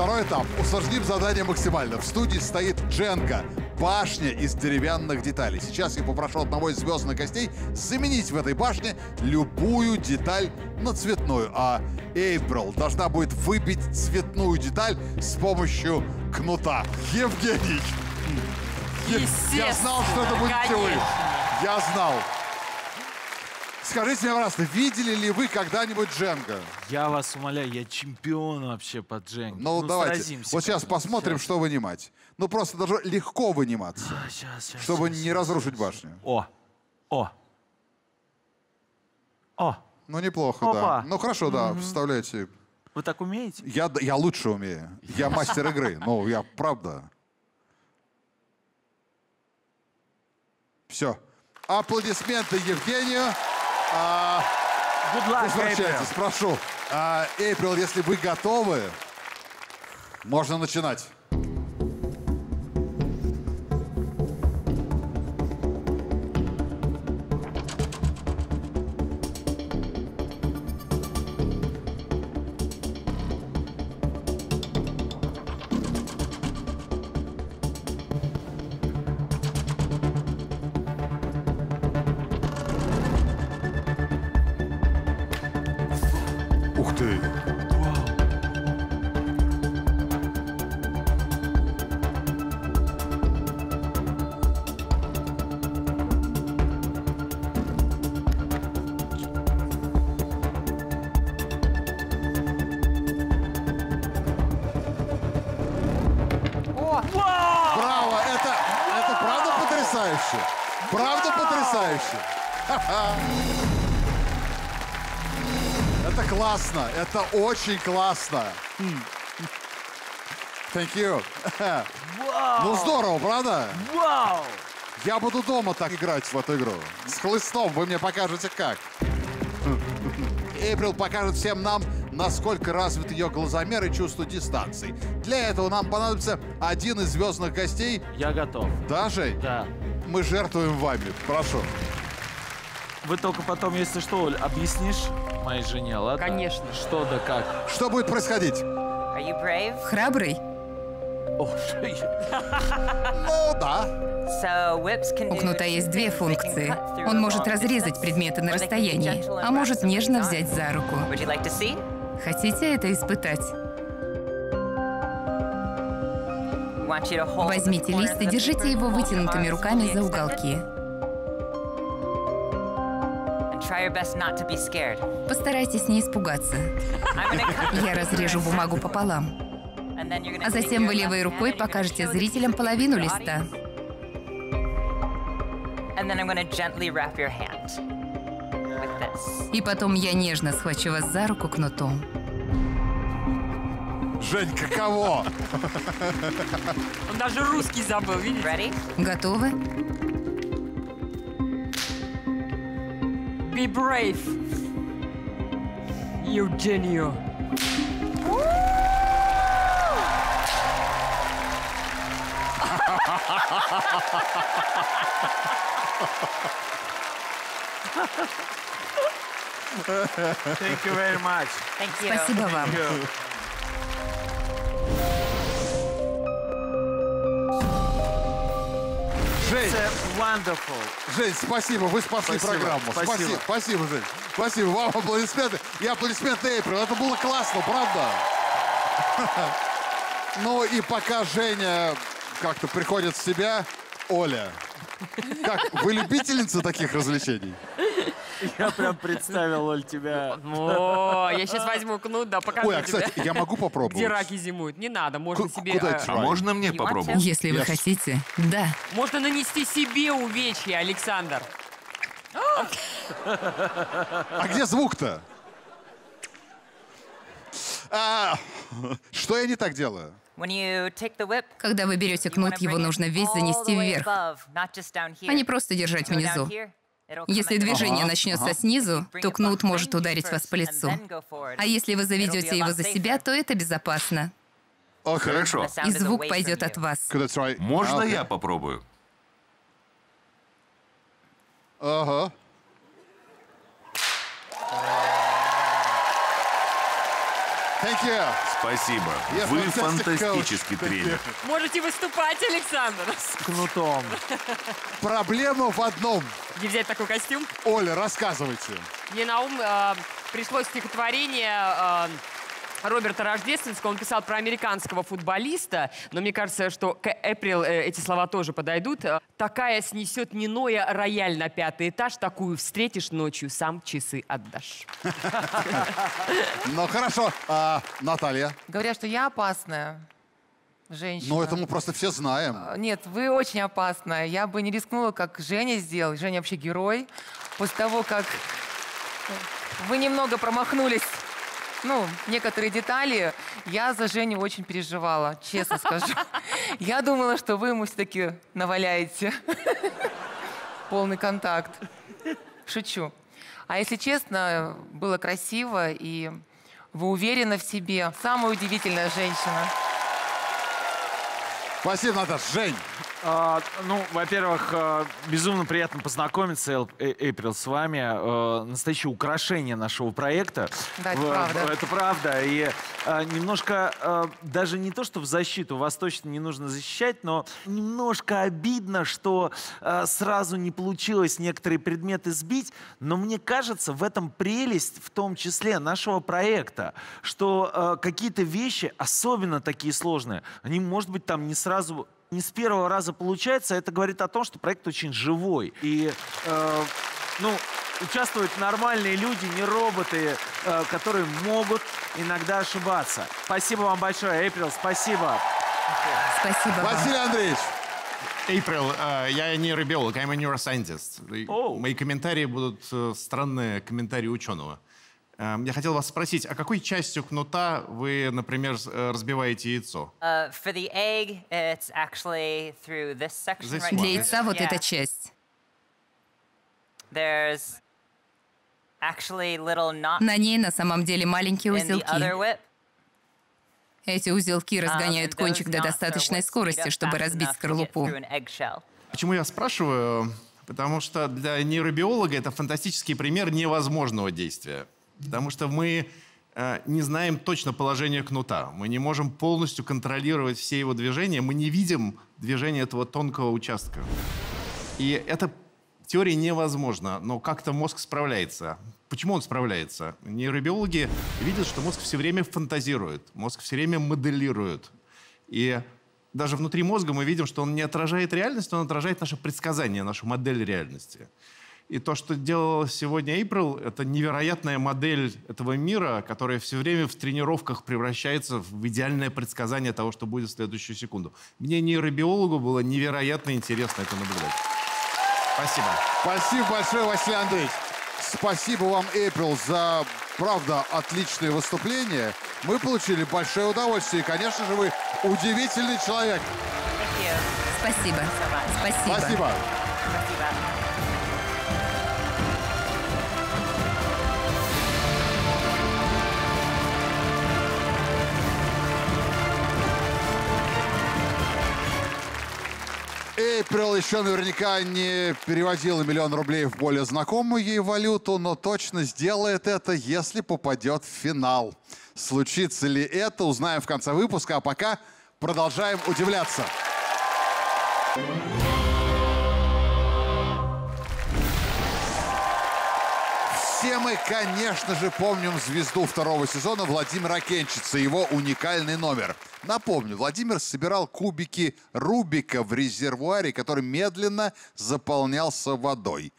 Второй этап. Усложним задание максимально. В студии стоит Дженга. Башня из деревянных деталей. Сейчас я попрошу одного из звездных гостей заменить в этой башне любую деталь на цветную. А Эйприл должна будет выбить цветную деталь с помощью кнута. Евгений! Я знал, что это будете вы. Я знал. Скажите мне, пожалуйста, видели ли вы когда-нибудь Дженга? Я вас умоляю, я чемпион вообще по дженге. Ну, давайте. сразимся Вот сейчас посмотрим, Щас. что вынимать. Ну, просто должно легко выниматься, А, щас, щас, чтобы щас, не разрушить щас. башню. О, о, о. Ну, неплохо, да. Опа. Ну, хорошо, да, вставляйте. Вы так умеете? Я, я лучше умею. Я мастер игры. Ну, я правда. Все. Аплодисменты Евгению. А, Good luck, возвращайтесь, прошу. А, Эйприл, если вы готовы, можно начинать. Это очень классно. Thank you. Ну здорово, правда? Вау! Я буду дома так играть в эту игру. С хлыстом вы мне покажете как. Эйприл покажет всем нам, насколько развит ее глазомер и чувство дистанции. Для этого нам понадобится один из звездных гостей. Я готов. Да, Жень? Да. Мы жертвуем вами. Прошу. Вы только потом, если что, объяснишь моей жене, ладно? Конечно. Что да как. Что будет происходить? Храбрый? О, Ну да. У кнута есть две функции. Он может разрезать предметы на расстоянии, а может нежно взять за руку. Хотите это испытать? Возьмите лист и держите его вытянутыми руками за уголки. Постарайтесь не испугаться. Я разрежу бумагу пополам. А затем вы левой рукой покажете зрителям половину листа. И потом я нежно схвачу вас за руку кнутом. Жень, каково? Он даже русский забыл, видите? Готовы? Be brave. Eugenio. Thank you very much. Спасибо вам. Жень, wonderful. Жень, спасибо, вы спасли Спасибо, программу. спасибо. Спасибо, спасибо, Жень. Спасибо, вам аплодисменты. И аплодисменты Эйприл. Это было классно, правда? Ну и пока Женя как-то приходит в себя, Оля, как, вы любительница таких развлечений? Я прям представил, Оль, тебя. О, я сейчас возьму кнут, да, покажу Ой, а, тебе. кстати, я могу попробовать? Где раки зимуют. Не надо, можно Ку- себе... куда э, это А можно мне попробовать? Если вы хотите, да. Можно нанести себе увечья, Александр. А где звук-то? А, что я не так делаю? Когда вы берете кнут, его нужно весь занести вверх, а не просто держать внизу. Если движение Ага, начнется ага. снизу, то кнут может ударить вас по лицу. А если вы заведете его за себя, то это безопасно. Хорошо. И звук пойдет от вас. Можно А, я попробую? Ага. Thank you. Спасибо. Yes, Вы фантастический coach. Тренер. Можете выступать, Александр. С кнутом. Проблема в одном. Где взять такой костюм? Оля, рассказывайте. Мне на ум э, пришло стихотворение э, Роберта Рождественского. Он писал про американского футболиста, но мне кажется, что к Эприл э, эти слова тоже подойдут. Такая снесет Ниноя рояль на пятый этаж, такую встретишь ночью, сам часы отдашь. Ну хорошо. А, Наталья. Говорят, что я опасная женщина. Ну это мы просто все знаем. А, Нет, вы очень опасная. Я бы не рискнула, как Женя сделал. Женя вообще герой. После того, как вы немного промахнулись, ну, некоторые детали, я за Женю очень переживала, честно скажу. Я думала, что вы ему все-таки наваляете. Полный контакт. Шучу. А если честно, было красиво, и вы уверены в себе. Самая удивительная женщина. Спасибо, Наташа. Жень. А, ну, во-первых, а, безумно приятно познакомиться, Эл- Э- Эйприл, с вами. А, Настоящее украшение нашего проекта. Да, это В- правда. Это правда. И а, немножко, а, даже не то, что в защиту, вас точно не нужно защищать, но немножко обидно, что а, сразу не получилось некоторые предметы сбить. Но мне кажется, в этом прелесть, в том числе нашего проекта, что а, какие-то вещи, особенно такие сложные, они, может быть, там не сразу не с первого раза получается, это говорит о том, что проект очень живой. И, э, ну, участвуют нормальные люди, не роботы, э, которые могут иногда ошибаться. Спасибо вам большое, Эйприл, спасибо. Спасибо вам. Василий Андреевич. April, э, я нейробиолог, I'm a neuroscientist. И Мои комментарии будут э, странные комментарии ученого. Эм, Я хотел вас спросить, а какой частью кнута вы, например, э, разбиваете яйцо? Uh, for the egg, it's actually through this section This right one. Для яйца вот Yeah. эта часть. There's actually little knots На ней на самом деле маленькие узелки. Эти узелки Um, разгоняют кончик до достаточной скорости, чтобы разбить скорлупу. Почему я спрашиваю? Потому что для нейробиолога это фантастический пример невозможного действия. Потому что мы э, не знаем точно положение кнута. Мы не можем полностью контролировать все его движения. Мы не видим движение этого тонкого участка. И это теории невозможно, но как-то мозг справляется. Почему он справляется? Нейробиологи видят, что мозг все время фантазирует, мозг все время моделирует. И даже внутри мозга мы видим, что он не отражает реальность, он отражает наше предсказание, нашу модель реальности. И то, что делала сегодня April, это невероятная модель этого мира, которая все время в тренировках превращается в идеальное предсказание того, что будет в следующую секунду. Мне, нейробиологу, было невероятно интересно это наблюдать. Спасибо. Спасибо большое, Василий Андреевич. Спасибо вам, Эйприл, за, правда, отличное выступление. Мы получили большое удовольствие. И, конечно же, вы удивительный человек. Спасибо. Спасибо. Спасибо. Эйприл еще наверняка не переводила миллион рублей в более знакомую ей валюту, но точно сделает это, если попадет в финал. Случится ли это, узнаем в конце выпуска, а пока продолжаем удивляться. Все мы, конечно же, помним звезду второго сезона Владимира Кенчица, его уникальный номер. Напомню, Владимир собирал кубики Рубика в резервуаре, который медленно заполнялся водой.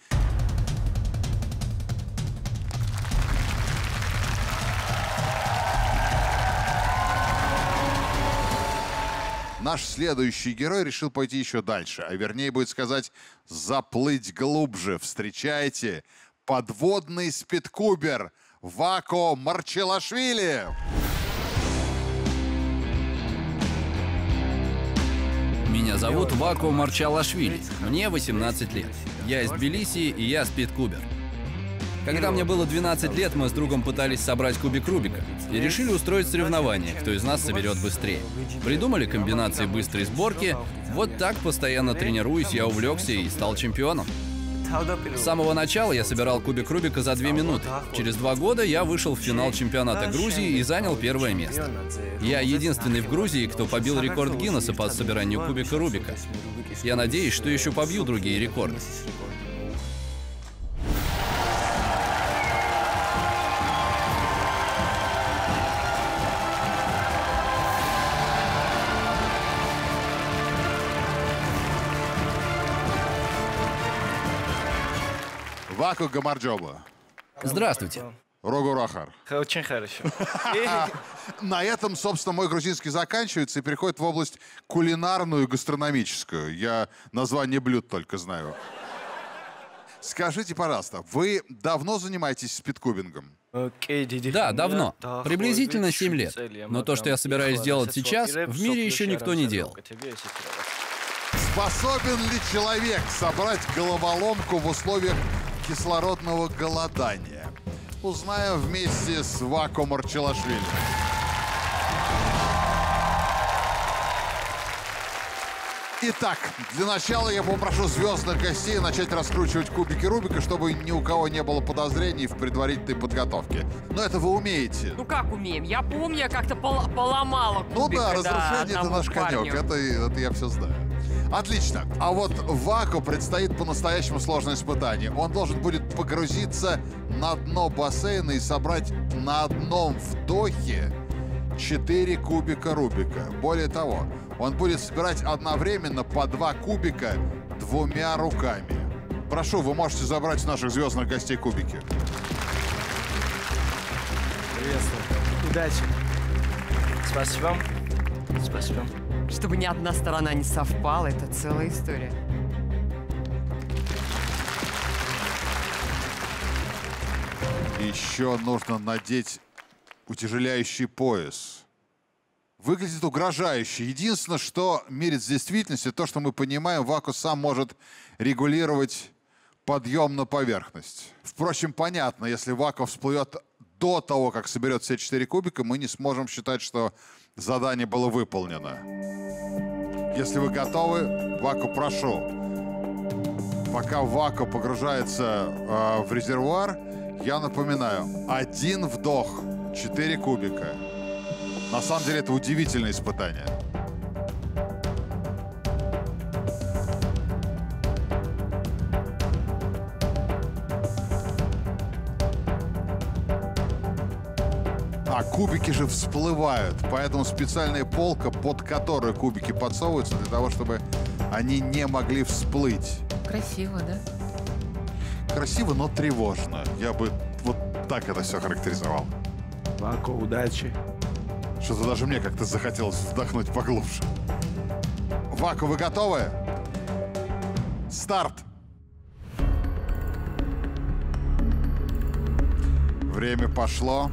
Наш следующий герой решил пойти еще дальше, а вернее будет сказать заплыть глубже. Встречайте, подводный спидкубер Вако Марчелашвили. Меня зовут Вако Марчалашвили. Мне 18 лет. Я из Тбилиси, и я спидкубер. Когда мне было 12 лет, мы с другом пытались собрать кубик Рубика и решили устроить соревнование, кто из нас соберет быстрее. Придумали комбинации быстрой сборки. Вот так, постоянно тренируюсь, я увлекся и стал чемпионом. С самого начала я собирал кубик Рубика за две минуты. Через два года я вышел в финал чемпионата Грузии и занял первое место. Я единственный в Грузии, кто побил рекорд Гиннесса по собиранию кубика Рубика. Я надеюсь, что еще побью другие рекорды. Вако Гамарджоба. Здравствуйте. Рогу Рахар. Очень хорошо. На этом, собственно, мой грузинский заканчивается и переходит в область кулинарную и гастрономическую. Я название блюд только знаю. Скажите, пожалуйста, вы давно занимаетесь спидкубингом? Да, давно. Приблизительно 7 лет. Но то, что я собираюсь сделать сейчас, в мире еще никто не делал. Способен ли человек собрать головоломку в условиях кислородного голодания? Узнаем вместе с Вако Марчелашвили. Итак, для начала я попрошу звездных гостей начать раскручивать кубики Рубика, чтобы ни у кого не было подозрений в предварительной подготовке. Но это вы умеете. Ну как умеем? Я помню, я как-то пол- поломала Ну кубик, да, когда разрушение это наш конек. парню. Это, это я все знаю. Отлично. А вот Ваку предстоит по-настоящему сложное испытание. Он должен будет погрузиться на дно бассейна и собрать на одном вдохе 4 кубика Рубика. Более того, он будет собирать одновременно по два кубика двумя руками. Прошу, вы можете забрать у наших звездных гостей кубики. Приветствую. Удачи. Спасибо. Спасибо. чтобы ни одна сторона не совпала, это целая история. Еще нужно надеть утяжеляющий пояс. Выглядит угрожающе. Единственное, что мирит с действительностью, то, что мы понимаем, Ваку сам может регулировать подъем на поверхность. Впрочем, понятно, если Ваку всплывет до того, как соберет все четыре кубика, мы не сможем считать, что задание было выполнено. Если вы готовы, Ваку, прошу. Пока Ваку погружается э, в резервуар, я напоминаю, один вдох, четыре кубика. На самом деле это удивительное испытание. А кубики же всплывают, поэтому специальная полка, под которую кубики подсовываются, для того, чтобы они не могли всплыть. Красиво, да? Красиво, но тревожно. Я бы вот так это все характеризовал. Вако, удачи. Что-то даже мне как-то захотелось вдохнуть поглубже. Ваку, вы готовы? Старт! Время пошло.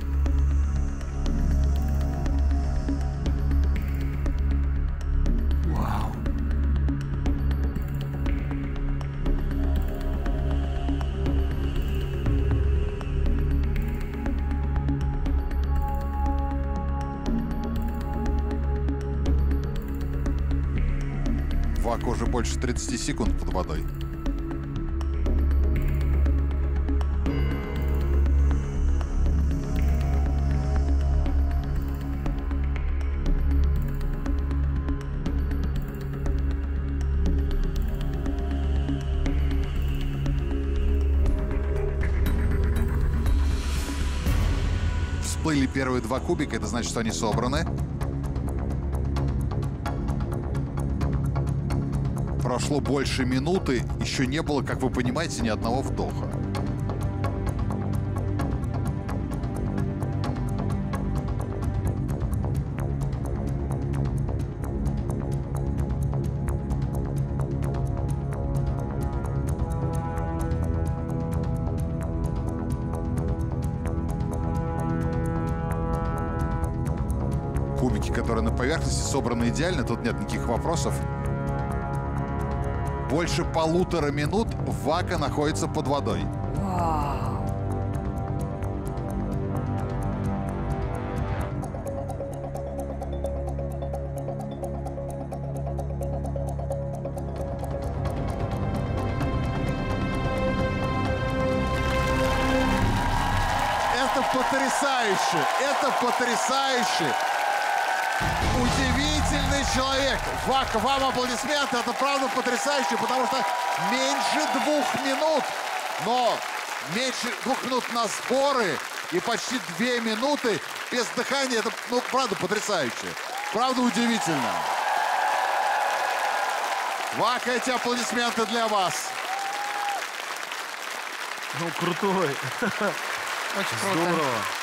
Больше 30 секунд под водой. Всплыли первые два кубика, это значит, что они собраны. Прошло больше минуты, еще не было, как вы понимаете, ни одного вдоха. Кубики, которые на поверхности, собраны идеально, тут нет никаких вопросов. Больше полутора минут Вака находится под водой. Это потрясающе! Это потрясающе! Человек! Вам аплодисменты, это правда потрясающе, потому что меньше двух минут, но меньше двух минут на сборы и почти две минуты без дыхания, это, ну, правда потрясающе. Правда удивительно. Вака, эти аплодисменты для вас. Ну, крутой. Очень круто. Здорово.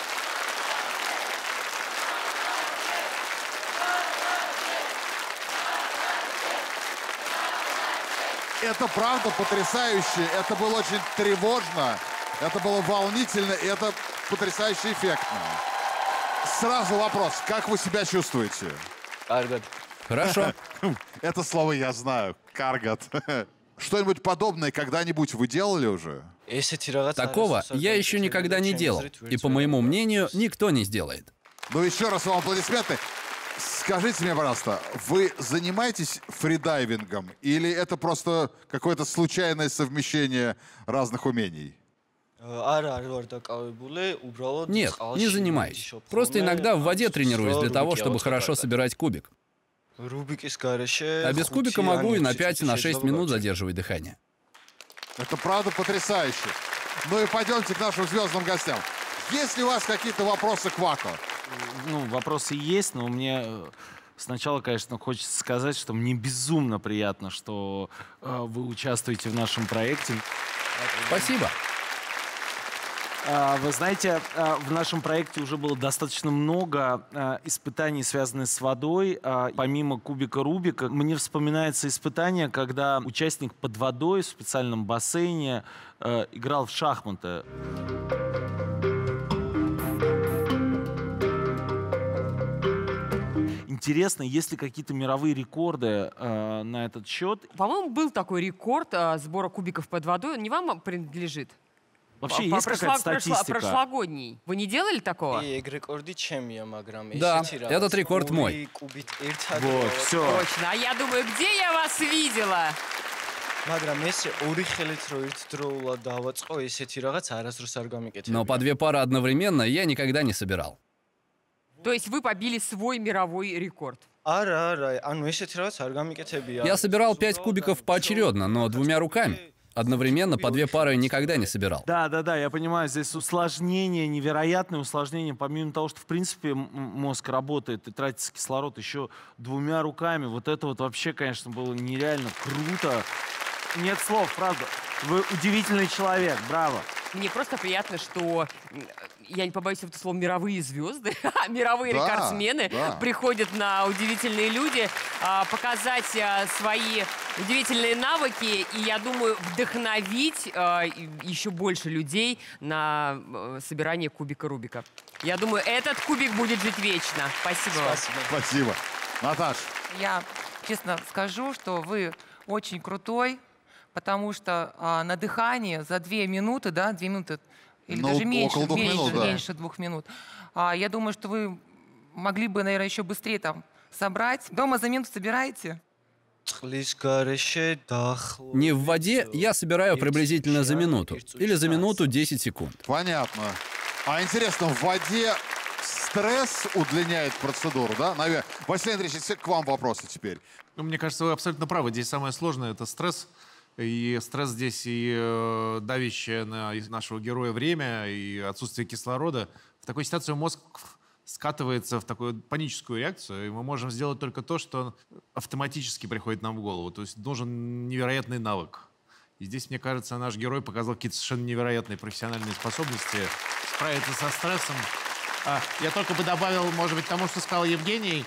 Это правда потрясающе, это было очень тревожно, это было волнительно, и это потрясающе эффектно. Сразу вопрос, как вы себя чувствуете? Хорошо. Это слово я знаю, каргат. Что-нибудь подобное когда-нибудь вы делали уже? Такого я еще никогда не делал. И, по моему мнению, никто не сделает. Ну, еще раз вам аплодисменты. Скажите мне, пожалуйста, вы занимаетесь фридайвингом или это просто какое-то случайное совмещение разных умений? Нет, не занимаюсь. Просто иногда в воде тренируюсь для того, чтобы хорошо собирать кубик. А без кубика могу и на 5, и на 6 минут задерживать дыхание. Это правда потрясающе. Ну и пойдемте к нашим звездным гостям. Есть ли у вас какие-то вопросы к Вако? Ну, вопросы есть, но мне э, сначала, конечно, хочется сказать, что мне безумно приятно, что э, вы участвуете в нашем проекте. Спасибо. А, Вы знаете, а, в нашем проекте уже было достаточно много а, испытаний, связанных с водой. А, Помимо кубика Рубика, мне вспоминается испытание, когда участник под водой в специальном бассейне играл в шахматы. Интересно, есть ли какие-то мировые рекорды э, на этот счет? По-моему, был такой рекорд э, сбора кубиков под водой. Не вам принадлежит? Вообще по, есть какая-то статистика? Прошло, прошлогодний. Вы не делали такого? Да, этот рекорд мой. Вот, все. Точно. А я думаю, где я вас видела? Но по две пары одновременно я никогда не собирал. То есть вы побили свой мировой рекорд? Я собирал пять кубиков поочередно, но двумя руками. Одновременно по две пары никогда не собирал. Да, да, да, я понимаю, здесь усложнение, невероятное усложнение, помимо того, что в принципе мозг работает и тратится кислород еще двумя руками. Вот это вот вообще, конечно, было нереально круто. Нет слов, правда. Вы удивительный человек, браво. Мне просто приятно, что я не побоюсь этого слова, мировые звезды, мировые Да, рекордсмены да. приходят на удивительные люди а, показать а, свои удивительные навыки и, я думаю, вдохновить а, еще больше людей на собирание кубика Рубика. Я думаю, этот кубик будет жить вечно. Спасибо вам. Спасибо. Наташ, Я честно скажу, что вы очень крутой, потому что а, на дыхании за две минуты, да, две минуты, или ну, даже меньше, около двух меньше, минут, да. меньше двух минут. А, я думаю, что вы могли бы, наверное, еще быстрее там собрать. Дома за минуту собираете? Не в воде я собираю приблизительно за минуту. Или за минуту 10 секунд. Понятно. А интересно, в воде стресс удлиняет процедуру, да? Наверное. Василий Андреевич, к вам вопросы теперь. Ну, мне кажется, вы абсолютно правы. Здесь самое сложное — это стресс. И стресс здесь и э, давящее на нашего героя время, и отсутствие кислорода. В такой ситуации мозг скатывается в такую паническую реакцию, и мы можем сделать только то, что автоматически приходит нам в голову. То есть нужен невероятный навык. И здесь, мне кажется, наш герой показал какие-то совершенно невероятные профессиональные способности справиться со стрессом. А, я только бы добавил, может быть, тому, что сказал Евгений,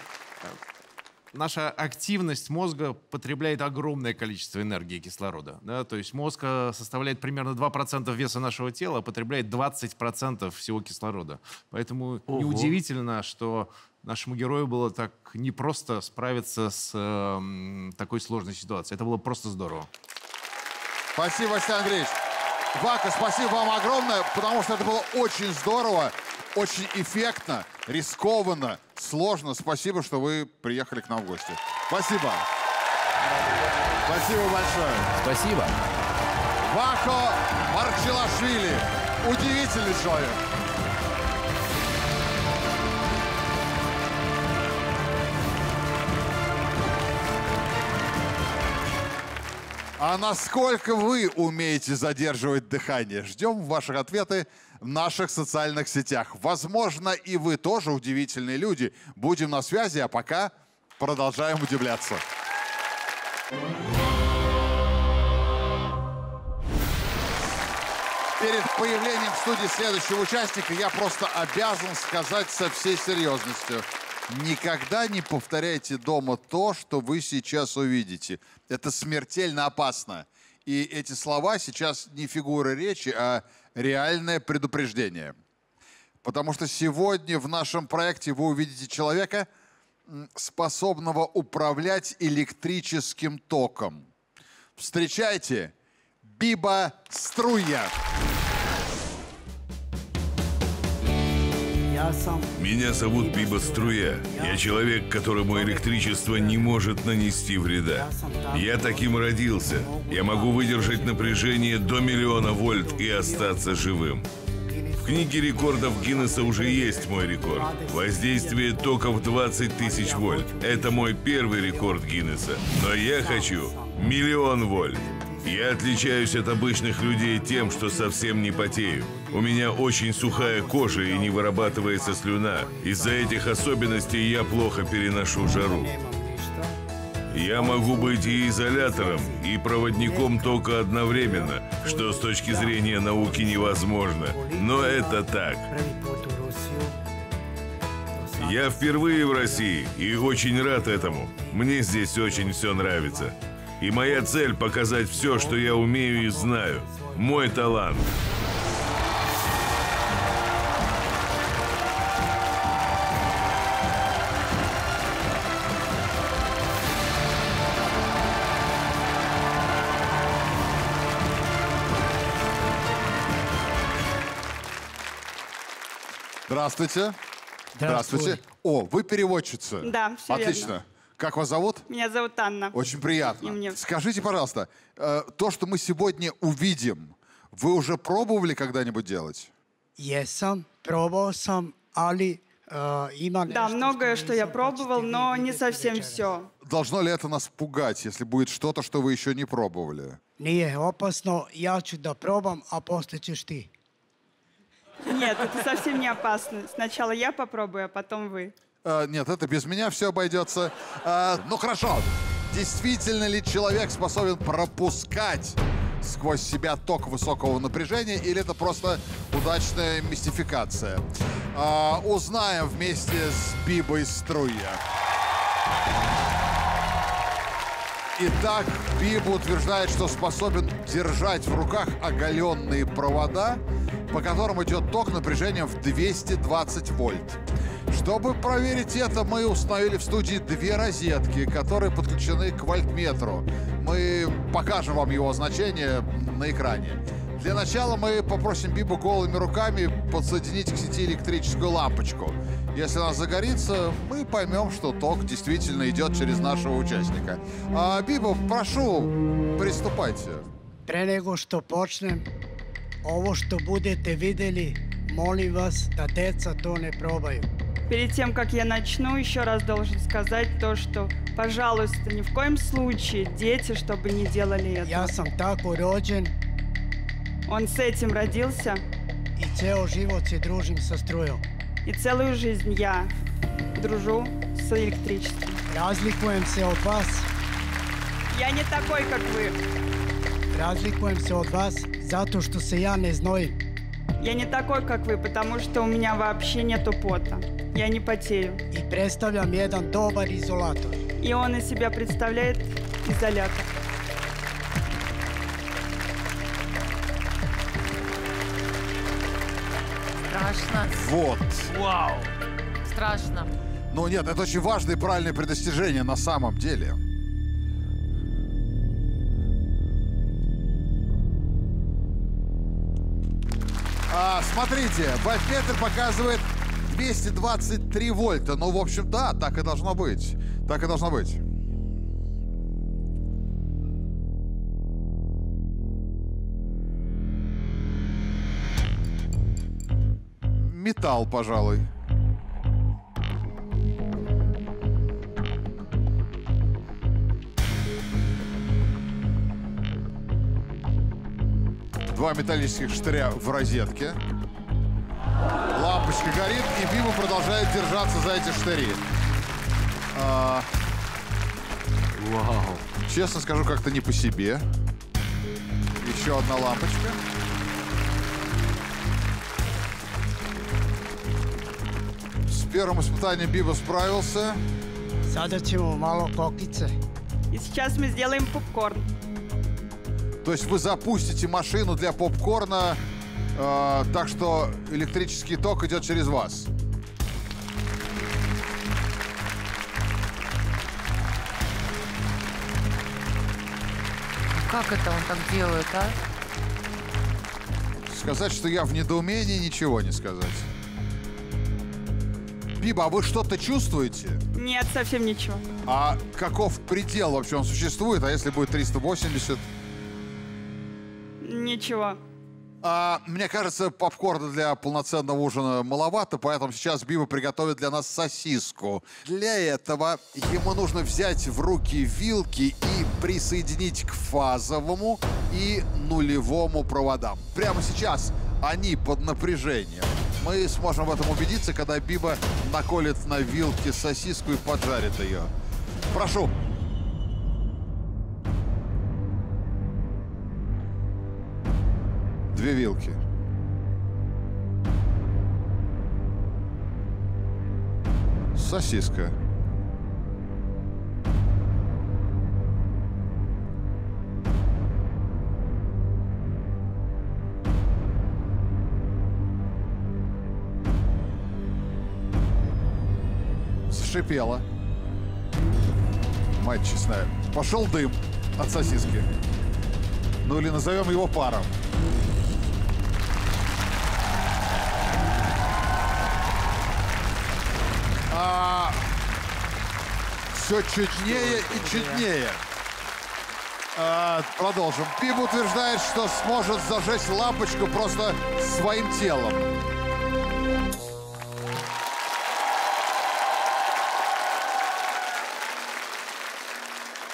наша активность мозга потребляет огромное количество энергии и кислорода. Да? То есть мозг э, составляет примерно 2% веса нашего тела, а потребляет 20% всего кислорода. Поэтому Ого. неудивительно, что нашему герою было так непросто справиться с э, такой сложной ситуацией. Это было просто здорово. Спасибо, Василий Андреевич. Вака, спасибо вам огромное, потому что это было очень здорово, очень эффектно, рискованно, сложно. Спасибо, что вы приехали к нам в гости. Спасибо. Спасибо большое. Спасибо. Вако Марчелашвили. Удивительный человек. А насколько вы умеете задерживать дыхание? Ждем ваших ответы в наших социальных сетях. Возможно, и вы тоже удивительные люди. Будем на связи, а пока продолжаем удивляться. Перед появлением в студии следующего участника я просто обязан сказать со всей серьезностью. Никогда не повторяйте дома то, что вы сейчас увидите. Это смертельно опасно. И эти слова сейчас не фигура речи, а реальное предупреждение. Потому что сегодня в нашем проекте вы увидите человека, способного управлять электрическим током. Встречайте, Биба Струя. Меня зовут Биба Струя. Я человек, которому электричество не может нанести вреда. Я таким родился. Я могу выдержать напряжение до миллиона вольт и остаться живым. В книге рекордов Гиннесса уже есть мой рекорд. Воздействие тока в 20 тысяч вольт. Это мой первый рекорд Гиннесса. Но я хочу миллион вольт. Я отличаюсь от обычных людей тем, что совсем не потею. У меня очень сухая кожа и не вырабатывается слюна. Из-за этих особенностей я плохо переношу жару. Я могу быть и изолятором, и проводником тока одновременно, что с точки зрения науки невозможно. Но это так. Я впервые в России и очень рад этому. Мне здесь очень все нравится. И моя цель показать все, что я умею и знаю. Мой талант. Здравствуйте. Здравствуй. Здравствуйте. О, вы переводчица. Да, всё Отлично. верно. Как вас зовут? Меня зовут Анна. Очень приятно. И мне. Скажите, пожалуйста, э, то, что мы сегодня увидим, вы уже пробовали когда-нибудь делать? Probao sam, ali uh, ima nešto Да, многое, что я пробовал, но не совсем все. Должно ли это нас пугать, если будет что-то, что вы еще не пробовали? Opasno, ja ću da probam, a poslije ćeš ti. Нет, это совсем не опасно. Сначала я попробую, а потом вы. Э, нет, это без меня все обойдется. Э, ну хорошо. Действительно ли человек способен пропускать сквозь себя ток высокого напряжения, или это просто удачная мистификация? Э, узнаем вместе с Бибой Струя. Итак, Биба утверждает, что способен держать в руках оголенные провода, по которым идет ток напряжением в 220 вольт. Чтобы проверить это, мы установили в студии две розетки, которые подключены к вольтметру. Мы покажем вам его значение на экране. Для начала мы попросим Бибу голыми руками подсоединить к сети электрическую лампочку. Если она загорится, мы поймем, что ток действительно идет через нашего участника. А, Биба, прошу, приступайте. Nego što počnem, ovo što budete vidjeli, molim vas da deca to ne probaju. Перед тем, как я начну, еще раз должен сказать то, что, пожалуйста, ни в коем случае, дети, чтобы не делали это. Ja sam tako rođen Он с этим родился, i ceo život se družim sa strujom. и целую жизнь я дружу с электричеством. Razlikujem se od vas, Я не такой, как вы. Razlikujem se od vas zato što se ja ne znojim. Я не такой, как вы, потому что у меня вообще нету пота. Я не потею. I predstavljam jedan dobar izolator. И он из себя представляет изолятор. Страшно. Вот. Вау. Страшно. Ну нет, это очень важное и правильное предостережение на самом деле. А, смотрите, вольтметр показывает 223 вольта. Ну, в общем, да, так и должно быть. Так и должно быть. Металл, пожалуй. Два металлических штыря в розетке. Лампочка горит, и Биба продолжает держаться за эти штыри. А, Вау. честно скажу, как-то не по себе. Еще одна лампочка. С первым испытанием Биба справился. Ćemo malo kokice. И сейчас мы сделаем попкорн. То есть вы запустите машину для попкорна, э, так что электрический ток идет через вас. Как это он так делает, а? Сказать, что я в недоумении, ничего не сказать. Биба, а вы что-то чувствуете? Нет, совсем ничего. А каков предел вообще он существует? А если будет 380? Ничего. А, мне кажется, попкорна для полноценного ужина маловато, поэтому сейчас Биба приготовит для нас сосиску. Для этого ему нужно взять в руки вилки и присоединить к фазовому и нулевому проводам. Прямо сейчас они под напряжением. Мы сможем в этом убедиться, когда Биба наколет на вилке сосиску и поджарит ее. Прошу. Две вилки. Сосиска. Зашипела. Мать честная. Пошел дым от сосиски. Ну или назовем его паром. А, все чуднее и чуднее. А, продолжим. Пип утверждает, что сможет зажечь лампочку просто своим телом.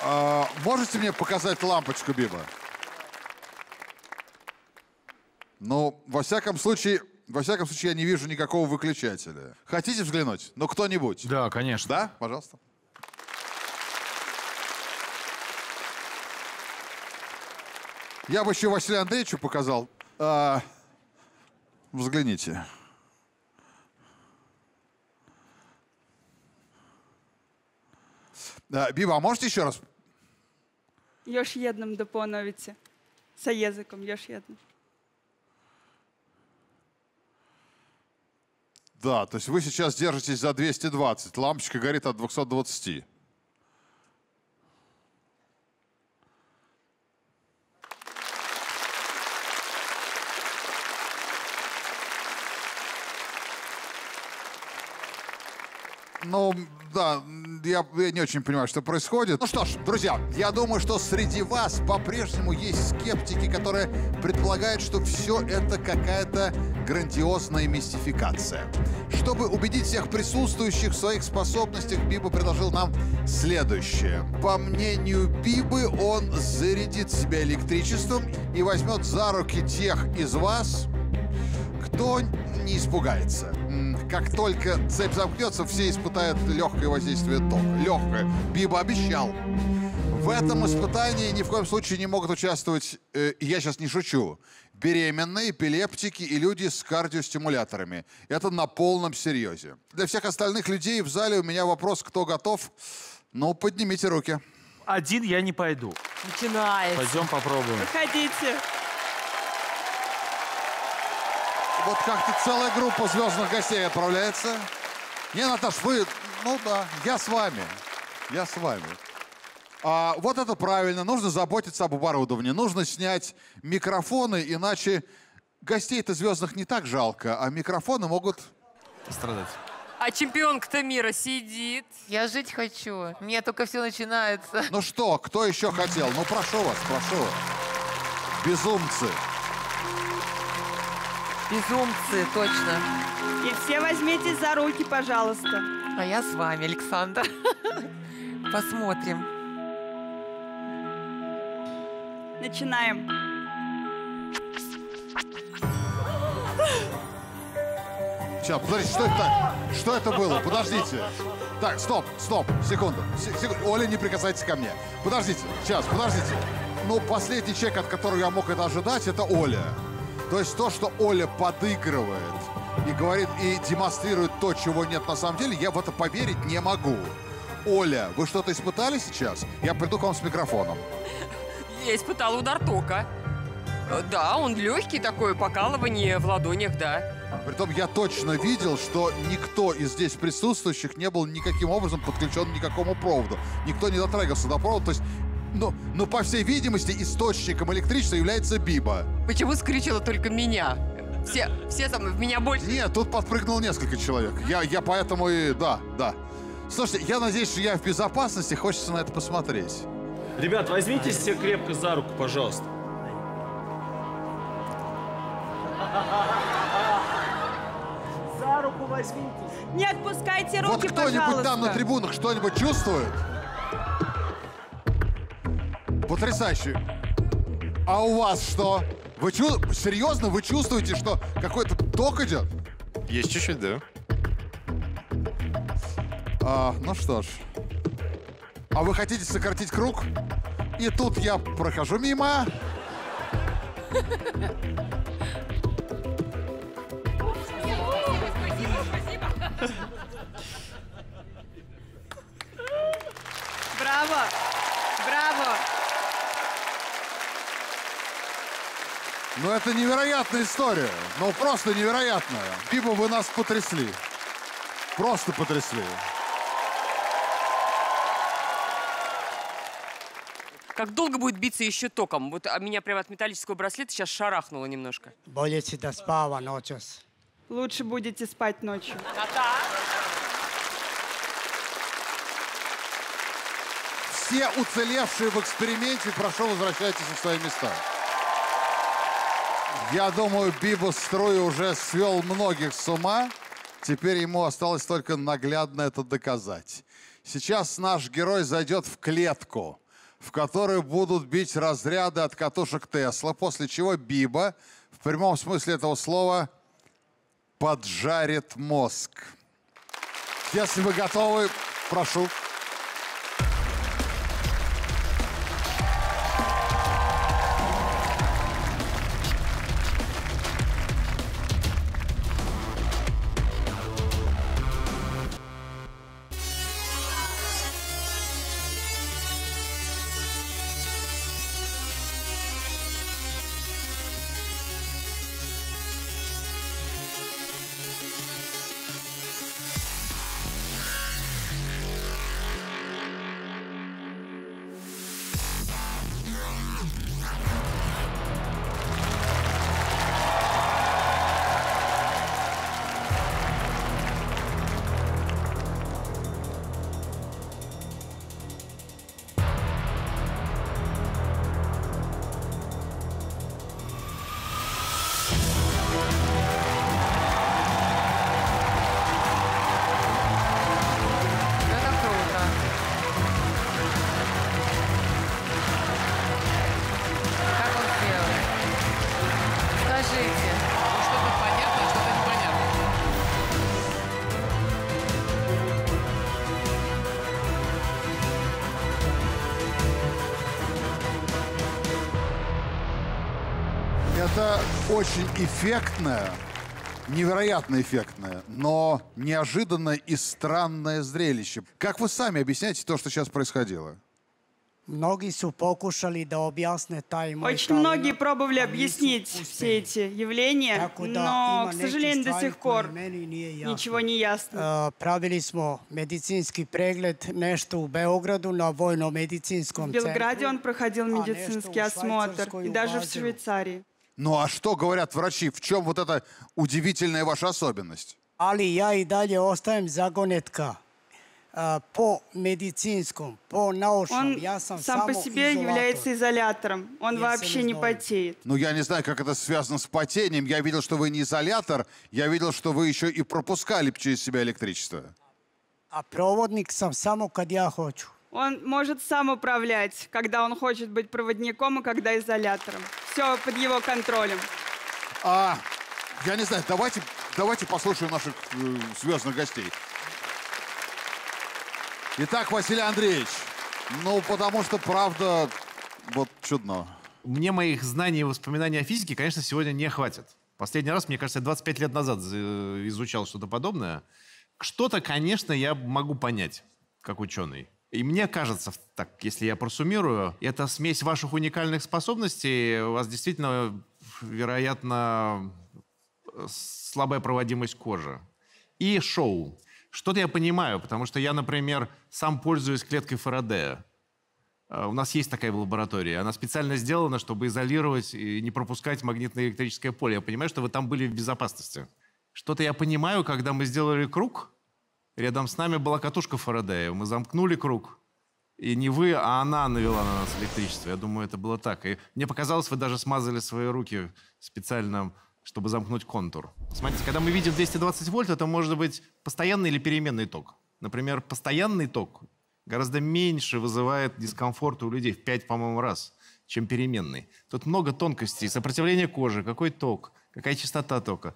А, можете мне показать лампочку, Биба? Ну, во всяком случае, во всяком случае, я не вижу никакого выключателя. Хотите взглянуть? Ну, кто-нибудь? Да, конечно. Да? Пожалуйста. Я бы еще Василию Андреевичу показал. А, взгляните. А, Биба, а можете еще раз? Još jednom da ponovite. Sa jezikom, još jednom. Да, то есть вы сейчас держитесь за 220. Лампочка горит от 220. Ну, да, я, я не очень понимаю, что происходит. Ну что ж, друзья, я думаю, что среди вас по-прежнему есть скептики, которые предполагают, что все это какая-то грандиозная мистификация. Чтобы убедить всех присутствующих в своих способностях, Биба предложил нам следующее. По мнению Бибы, он зарядит себя электричеством и возьмет за руки тех из вас, кто не испугается. Как только цепь замкнется, все испытают легкое воздействие тока. Легкое. Биба обещал. В этом испытании ни в коем случае не могут участвовать, э, я сейчас не шучу, беременные, эпилептики и люди с кардиостимуляторами. Это на полном серьезе. Для всех остальных людей в зале у меня вопрос, кто готов? Ну, поднимите руки. Один я не пойду. Начинается. Пойдем попробуем. Выходите. Вот как-то целая группа звездных гостей отправляется. Не, Наташ, вы... Ну да, я с вами. Я с вами. А, вот это правильно. Нужно заботиться об оборудовании. Нужно снять микрофоны, иначе гостей-то звездных не так жалко, а микрофоны могут... Страдать. А чемпионка-то мира сидит. Я жить хочу. Мне только все начинается. Ну что, кто еще хотел? Ну прошу вас, прошу вас. Безумцы. Безумцы, точно. И все возьмитесь за руки, пожалуйста. А я с вами, Александр. Посмотрим. Начинаем. Сейчас, подождите, что это? Что это было? Подождите. Так, стоп, стоп, секунду. Се- секунду. Оля, не прикасайтесь ко мне. Подождите, сейчас, подождите. Ну, последний человек, от которого я мог это ожидать, это Оля. То есть то, что Оля подыгрывает и говорит, и демонстрирует то, чего нет на самом деле, я в это поверить не могу. Оля, вы что-то испытали сейчас? Я приду к вам с микрофоном. Я испытала удар тока. Э, Да, он легкий такой, покалывание в ладонях, да. Притом я точно видел, что никто из здесь присутствующих не был никаким образом подключен к какому проводу. Никто не дотрагивался до провода. То есть, ну, ну, по всей видимости, источником электричества является Биба. Почему скричала только меня? Все, все мной, в меня больше. Нет, тут подпрыгнул несколько человек. Я, я поэтому и... Да, да. Слушайте, я надеюсь, что я в безопасности. Хочется на это посмотреть. Ребят, возьмитесь все крепко за руку, пожалуйста. За руку возьмитесь. Не отпускайте Вот руки, кто-нибудь пожалуйста. там на трибунах что-нибудь чувствует? Потрясающе. А у вас что? Вы чу... Серьезно, вы чувствуете, что какой-то ток идет? Есть чуть-чуть, да. А, ну что ж. А вы хотите сократить круг? И тут я прохожу мимо. Ну, это невероятная история. Ну, просто невероятная. Биба, вы нас потрясли. Просто потрясли. Как долго будет биться еще током? Вот а меня прямо от металлического браслета сейчас шарахнуло немножко. Da spava noćas. Лучше будете спать ночью. Все уцелевшие в эксперименте, прошу, возвращайтесь на свои места. Я думаю, Биба Струй уже свел многих с ума. Теперь ему осталось только наглядно это доказать. Сейчас наш герой зайдет в клетку, в которой будут бить разряды от катушек Тесла, после чего Биба, в прямом смысле этого слова, поджарит мозг. Если вы готовы, прошу. Эффектное, невероятно эффектное, но неожиданное и странное зрелище. Как вы сами объясняете то, что сейчас происходило? Mnogi su pokušali da objasne taj moj Очень многие пробовали объяснить все эти явления, но, к сожалению, до сих пор ничего не ясно. Uh, pravili smo medicinski pregled nešto u Beogradu na В vojno-medicinskom Белграде centru. он проходил а медицинский нечто осмотр, и даже в. Швейцарии. Ну а что говорят врачи? В чем вот эта удивительная ваша особенность? Ali ja i dalje ostajem zagonetka. Uh, po medicinskom, po naučnom, Он ja sam сам по себе является изолятором. Он Я вообще сам не потеет. Ну, я не знаю, как это связано с потением. Я видел, что вы не изолятор. Я видел, что вы еще и пропускали через себя электричество. A provodnik sam samo kad ja hoću. Он может сам управлять, когда он хочет быть проводником и когда изолятором. Все под его контролем. А, я не знаю, давайте, давайте послушаем наших э, звездных гостей. Итак, Василий Андреевич, ну, потому что, правда, вот чудно. Мне моих знаний и воспоминаний о физике, конечно, сегодня не хватит. Последний раз, мне кажется, я 25 лет назад за- изучал что-то подобное. Что-то, конечно, я могу понять, как ученый. И мне кажется, так, если я просуммирую, это смесь ваших уникальных способностей. У вас действительно, вероятно, слабая проводимость кожи. И шоу. Что-то я понимаю, потому что я, например, сам пользуюсь клеткой Фарадея. Э, У нас есть такая лаборатория. Она специально сделана, чтобы изолировать и не пропускать магнитно-электрическое поле. Я понимаю, что вы там были в безопасности. Что-то я понимаю, когда мы сделали круг, рядом с нами была катушка Фарадея. Мы замкнули круг. И не вы, а она навела на нас электричество. Я думаю, это было так. И мне показалось, вы даже смазали свои руки специально, чтобы замкнуть контур. Смотрите, когда мы видим 220 вольт, это может быть постоянный или переменный ток. Например, постоянный ток гораздо меньше вызывает дискомфорт у людей в 5, по-моему, раз, чем переменный. Тут много тонкостей. Сопротивление кожи, какой ток, какая частота тока.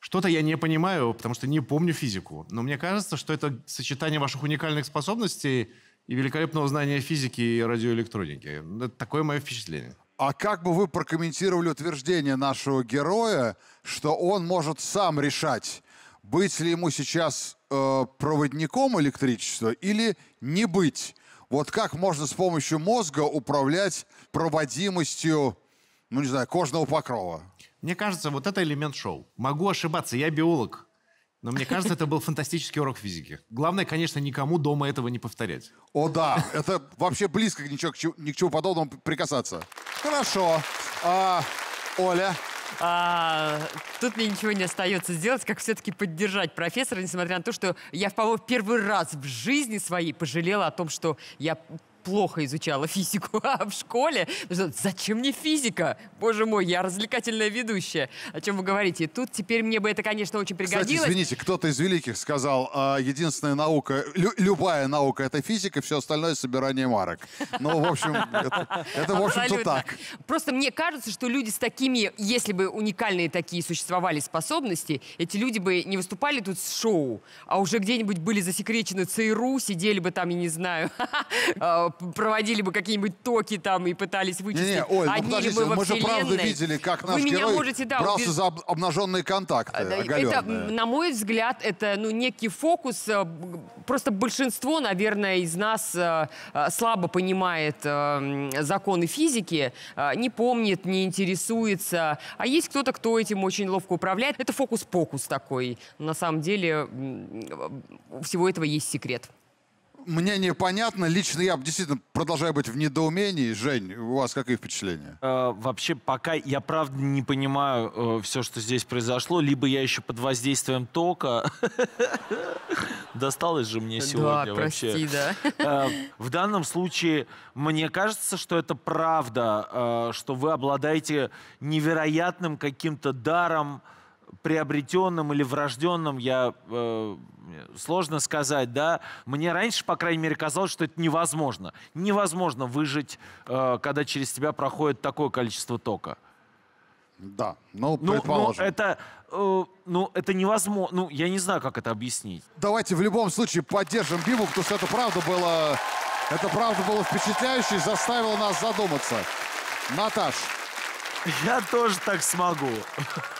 Что-то я не понимаю, потому что не помню физику. Но мне кажется, что это сочетание ваших уникальных способностей и великолепного знания физики и радиоэлектроники. Это такое мое впечатление. А как бы вы прокомментировали утверждение нашего героя, что он может сам решать, быть ли ему сейчас э, проводником электричества или не быть? Вот как можно с помощью мозга управлять проводимостью ну не знаю, кожного покрова. Мне кажется, вот это элемент шоу. Могу ошибаться, я биолог. Но мне кажется, это был фантастический урок физики. Главное, конечно, никому дома этого не повторять. О да, это вообще близко ничего, к чему- ни к чему подобному прикасаться. Хорошо. А, Оля, А, тут мне ничего не остается сделать, как все-таки поддержать профессора, несмотря на то, что я, по-моему, первый раз в жизни своей пожалела о том, что я плохо изучала физику а в школе. Что Зачем мне физика? Боже мой, я развлекательная ведущая. О чем вы говорите? Тут теперь мне бы это, конечно, очень кстати, пригодилось. извините, кто-то из великих сказал, а, единственная наука, лю- любая наука — это физика, все остальное — собирание марок. Ну, в общем, это, в общем-то, так. Просто мне кажется, что люди с такими, если бы уникальные такие существовали способности, эти люди бы не выступали тут с шоу, а уже где-нибудь были засекречены ЦРУ, сидели бы там, я не знаю, а, проводили бы какие-нибудь токи там и пытались вычислить, Не-не, Оль, ну одни ли подождите, мы мы же правда видели, как Вы наш меня герой можете, да, брался убеж- за об- обнаженные контакты, Да, Это, на мой взгляд, это ну, некий фокус. э, Просто большинство, наверное, из нас э, э, слабо понимает законы физики, не помнит, не интересуется. А есть кто-то, кто этим очень ловко управляет. Это фокус-покус такой. На самом деле у всего этого есть секрет. Мне непонятно. Лично я действительно продолжаю быть в недоумении. Жень, у вас какие впечатления? Э, вообще, пока я правда не понимаю все, что здесь произошло, либо я еще под воздействием тока. Досталось же мне сегодня вообще. прости, да. Э, В данном случае мне кажется, что это правда, э, что вы обладаете невероятным каким-то даром, приобретенным или врожденным, я э, сложно сказать, да. Мне раньше, по крайней мере, казалось, что это невозможно. Невозможно выжить, э, когда через тебя проходит такое количество тока. Да, ну, Ну, ну, предположим. это, э, ну, это невозможно. Ну, я не знаю, как это объяснить. Давайте в любом случае поддержим Бибу, потому что это правда было... Это правда было впечатляюще и заставило нас задуматься. Наташ, Я тоже так смогу.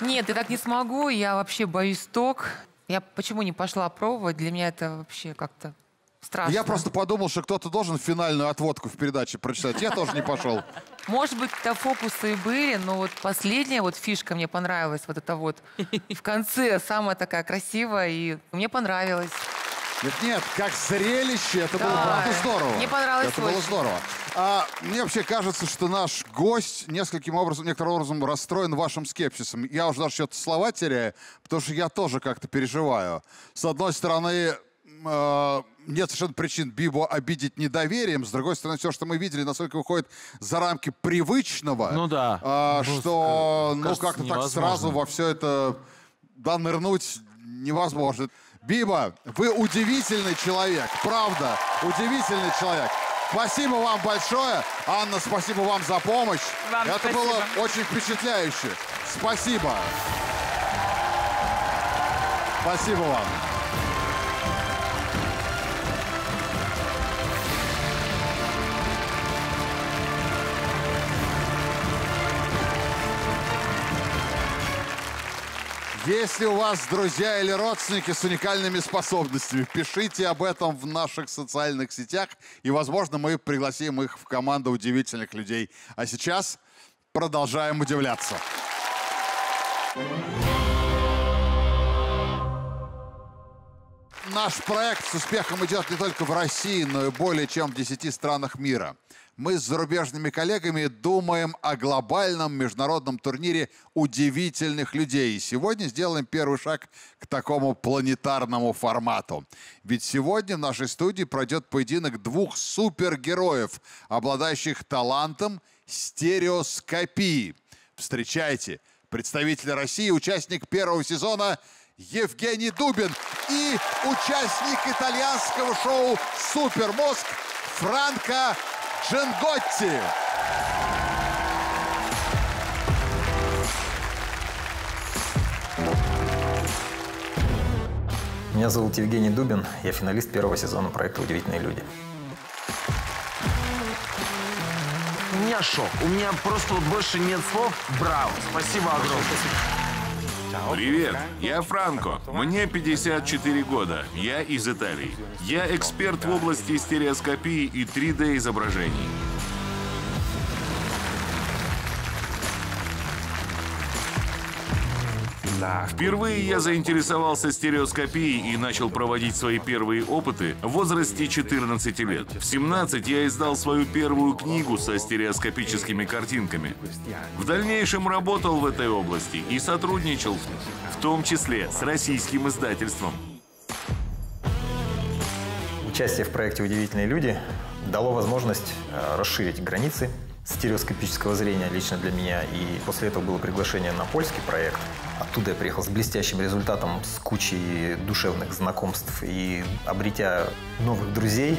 Нет, я так не смогу, я вообще боюсь ток. Я почему не пошла пробовать? Для меня это вообще как-то страшно. я просто подумал, что кто-то должен финальную отводку в передаче прочитать. Я тоже не пошел. Может быть, это фокусы и были, но вот последняя вот фишка мне понравилась, вот это вот в конце самая такая красивая, и мне понравилось. Нет, нет, как зрелище, это было Да. правда здорово. Мне понравилось Это было очень. здорово. А, мне вообще кажется, что наш гость нескольким образом, некоторым образом расстроен вашим скепсисом. Я уже даже что-то слова теряю, потому что я тоже как-то переживаю. С одной стороны, э, нет совершенно причин Бибу обидеть недоверием. С другой стороны, все, что мы видели, насколько выходит за рамки привычного. Ну да. а, Жестко. что, ну, как-то так сразу во все это да, нырнуть невозможно. Биба, вы удивительный человек, правда, удивительный человек. Спасибо вам большое. Анна, спасибо вам за помощь. Вам Это спасибо. было очень впечатляюще. Спасибо. Спасибо вам. Если у вас друзья или родственники с уникальными способностями, пишите об этом в наших социальных сетях, и, возможно, мы пригласим их в команду удивительных людей. А сейчас продолжаем удивляться. Наш проект с успехом идет не только в России, но и более чем в 10 странах мира. Мы с зарубежными коллегами думаем о глобальном международном турнире удивительных людей. И сегодня сделаем первый шаг к такому планетарному формату. Ведь сегодня в нашей студии пройдет поединок двух супергероев, обладающих талантом стереоскопии. Встречайте, представитель России, участник первого сезона Евгений Дубин и участник итальянского шоу «Супермозг» Франко Дженготти. Меня зовут Евгений Дубин, я финалист первого сезона проекта «Удивительные люди». У меня шок. У меня просто вот больше нет слов. Браво. Спасибо огромное. Привет, я Франко. Мне 54 года. Я из Италии. Я эксперт в области стереоскопии и 3D Впервые я заинтересовался стереоскопией и начал проводить свои первые опыты в возрасте 14 лет. В 17 я издал свою первую книгу со стереоскопическими картинками. В дальнейшем работал в этой области и сотрудничал, в том числе с российским издательством. Участие в проекте «Удивительные люди» дало возможность э, расширить границы стереоскопического зрения лично для меня. И после этого было приглашение на польский проект. Оттуда я приехал с блестящим результатом, с кучей душевных знакомств и обретя новых друзей.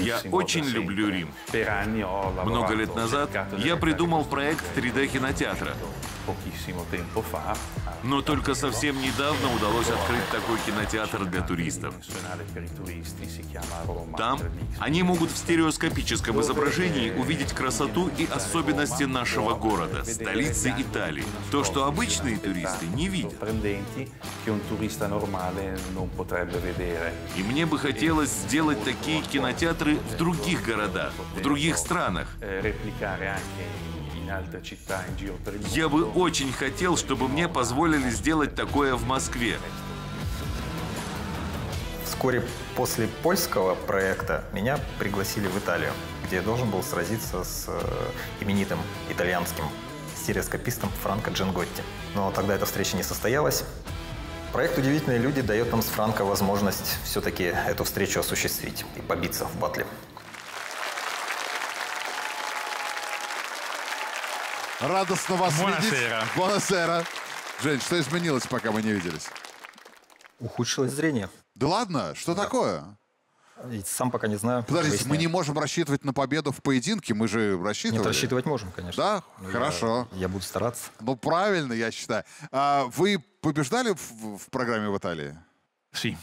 Я очень люблю Рим. Много лет назад я придумал проект 3D-кинотеатра. Но только совсем недавно удалось открыть такой кинотеатр для туристов. Там они могут в стереоскопическом изображении увидеть красоту и особенности нашего города, столицы Италии. То, что обычные туристы не видят. И мне бы хотелось сделать такие кинотеатры в других городах, в других странах. Я бы очень хотел, чтобы мне позволили сделать такое в Москве. Вскоре после польского проекта меня пригласили в Италию, где я должен был сразиться с э, именитым итальянским стереоскопистом Франко Джинготти. Но тогда эта встреча не состоялась. Проект «Удивительные люди» дает нам с Франко возможность все-таки эту встречу осуществить и побиться в батле. Радостно вас видеть. Буонасера. Буонасера. Жень, что изменилось, пока мы не виделись? Ухудшилось зрение. Да ладно? Что такое? И сам пока не знаю. Подождите, мы Выясняю. не можем рассчитывать на победу в поединке, мы же рассчитывали. Нет, рассчитывать можем, конечно. Да? Но я- Хорошо. Я, буду стараться. Ну, правильно, я считаю. А вы побеждали в, в программе в Италии? Sì.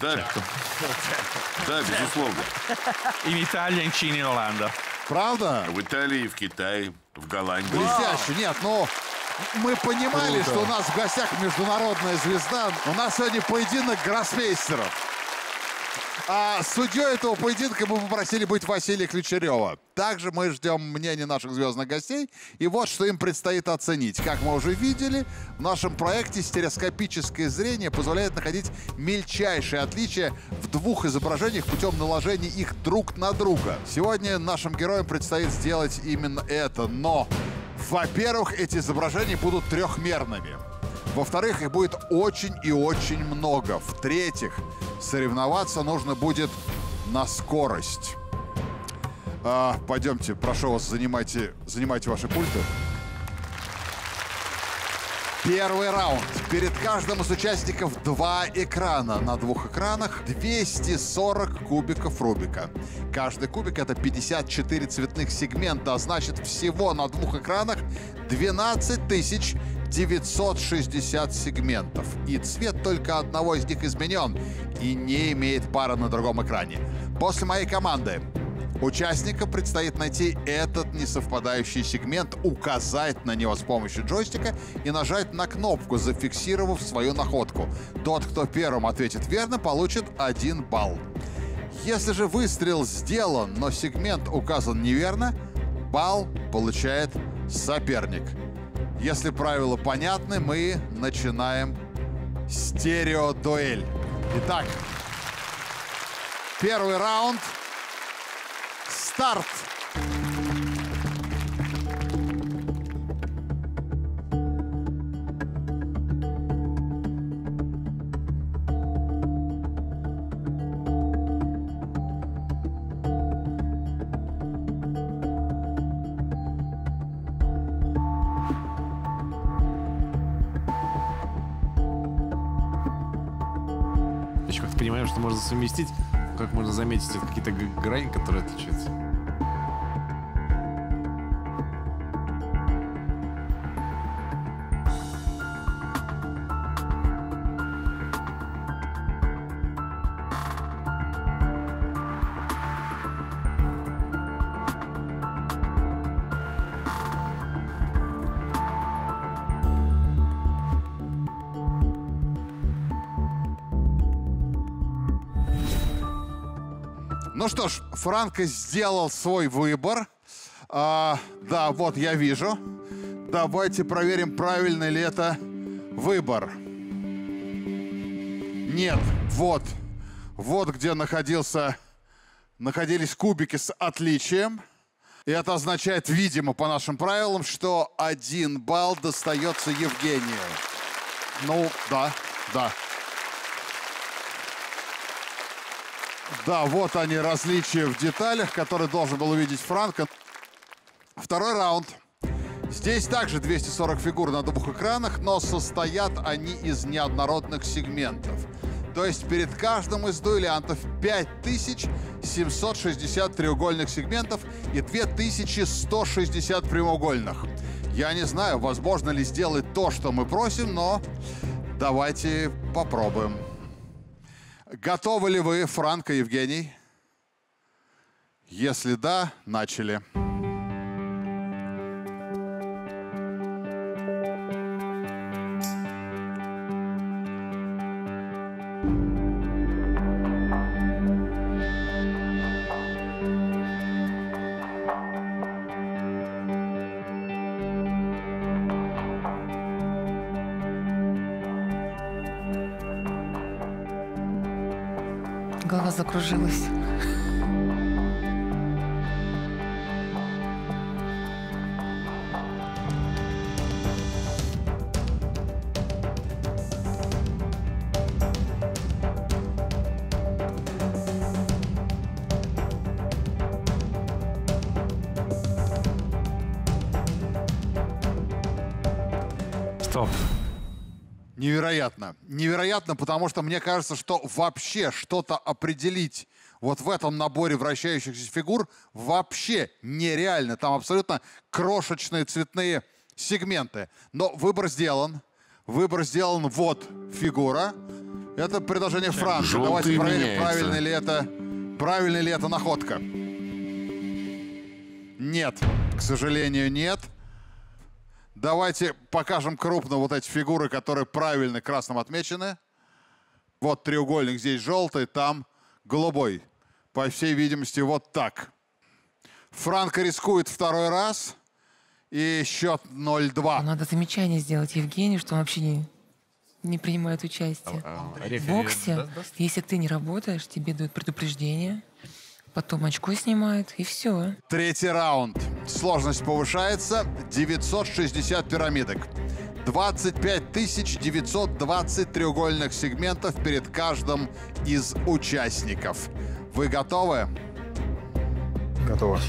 Да. Да, безусловно. In Italia, in Cina, in Olanda. Правда? В Италии, в Китае, в Голландии. Блестяще. Нет, ну, мы понимали, Круто. что у нас в гостях международная звезда. У нас сегодня поединок гроссмейстеров. А судьей этого поединка мы попросили быть Василия Ключарева. Также мы ждем мнения наших звездных гостей. И вот что им предстоит оценить. Как мы уже видели, в нашем проекте стереоскопическое зрение позволяет находить мельчайшие отличия в двух изображениях путем наложения их друг на друга. Сегодня нашим героям предстоит сделать именно это. Но, во-первых, эти изображения будут трехмерными. Во-вторых, их будет очень и очень много. В-третьих, соревноваться нужно будет на скорость. А, пойдемте, прошу вас, занимайте, занимайте ваши пульты. Первый раунд. Перед каждым из участников два экрана. На двух экранах 240 кубиков Рубика. Каждый кубик это 54 цветных сегмента, а значит всего на двух экранах 12 тысяч 960 сегментов. И цвет только одного из них изменен и не имеет пары на другом экране. После моей команды Участникам предстоит найти этот несовпадающий сегмент, указать на него с помощью джойстика и нажать на кнопку, зафиксировав свою находку. Тот, кто первым ответит верно, получит один балл. Если же выстрел сделан, но сегмент указан неверно, балл получает соперник. Если правила понятны, мы начинаем стереодуэль. Итак, первый раунд. Старт! Что можно совместить, как можно заметить это какие-то грани, которые отличаются. Франко сделал свой выбор. А, да, вот я вижу. Давайте проверим, правильный ли это выбор. Нет, вот. Вот где находился, находились кубики с отличием. И это означает, видимо, по нашим правилам, что один балл достается Евгению. Ну, да, да. Да, вот они, различия в деталях, которые должен был увидеть Франко. Второй раунд. Здесь также 240 фигур на двух экранах, но состоят они из неоднородных сегментов. То есть перед каждым из дуэлянтов 5760 треугольных сегментов и 2160 прямоугольных. Я не знаю, возможно ли сделать то, что мы просим, но давайте попробуем. Готовы ли вы, Франко, Евгений? Если да, начали. Голова Невероятно. Невероятно, потому что мне кажется, что вообще что-то определить вот в этом наборе вращающихся фигур вообще нереально. Там абсолютно крошечные цветные сегменты. Но выбор сделан. Выбор сделан. Вот фигура. Это предложение Франка. Желтый Давайте проверим, меняется. правильно ли это, правильно ли это находка. Нет, к сожалению, нет. Давайте покажем крупно вот эти фигуры, которые правильно красным отмечены. Вот треугольник здесь желтый, там голубой. По всей видимости, вот так. Франко рискует второй раз. И счет 0-2. Надо замечание сделать Евгению, что он вообще не, не принимает участие. А, В боксе, если ты не работаешь, тебе дают предупреждение, потом очко снимают, и все. Третий раунд. Сложность повышается. 960 пирамидок. 25 920 треугольных сегментов перед каждым из участников. Вы готовы? Готово.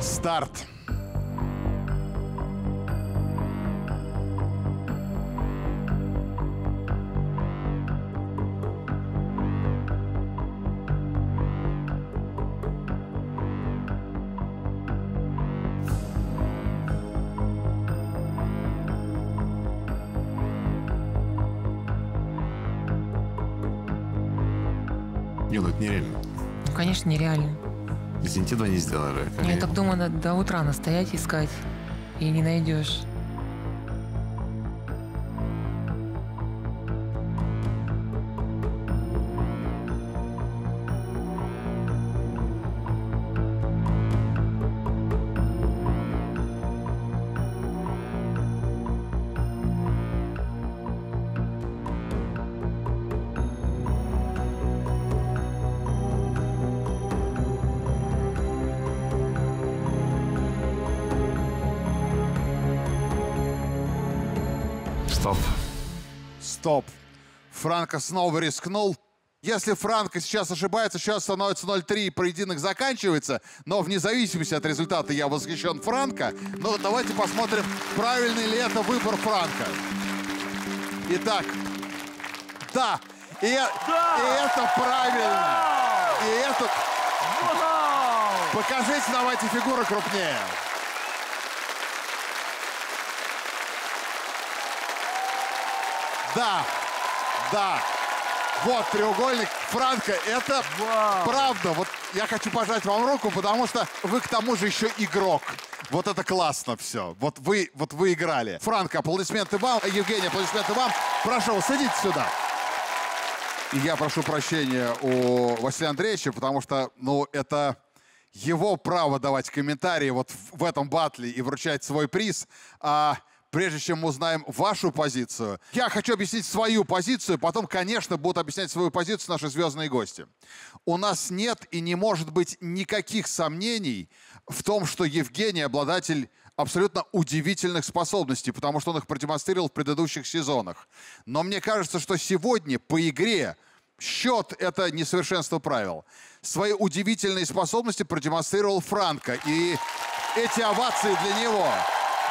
Старт. Конечно, нереально. Извините, два не сделали. Я так думаю, надо до утра настоять, искать, и не найдешь. Франко снова рискнул. Если Франко сейчас ошибается, сейчас становится 0-3, и поединок заканчивается. Но вне зависимости от результата я восхищен Франко. Но давайте посмотрим, правильный ли это выбор Франко. Итак, да, и, и это правильно. И это... Покажите давайте фигуры крупнее. Да, да. Вот треугольник. Франко, это правда. Вот я хочу пожать вам руку, потому что вы к тому же еще игрок. Вот это классно все. Вот вы, вот вы играли. Франко, аплодисменты вам. Евгений, аплодисменты вам. Прошу, садитесь сюда. И я прошу прощения у Василия Андреевича, потому что, ну, это его право давать комментарии вот в этом батле и вручать свой приз. А прежде чем мы узнаем вашу позицию, я хочу объяснить свою позицию, потом, конечно, будут объяснять свою позицию наши звездные гости. У нас нет и не может быть никаких сомнений в том, что Евгений обладатель абсолютно удивительных способностей, потому что он их продемонстрировал в предыдущих сезонах. Но мне кажется, что сегодня по игре счет — это несовершенство правил. Свои удивительные способности продемонстрировал Франко. И эти овации для него.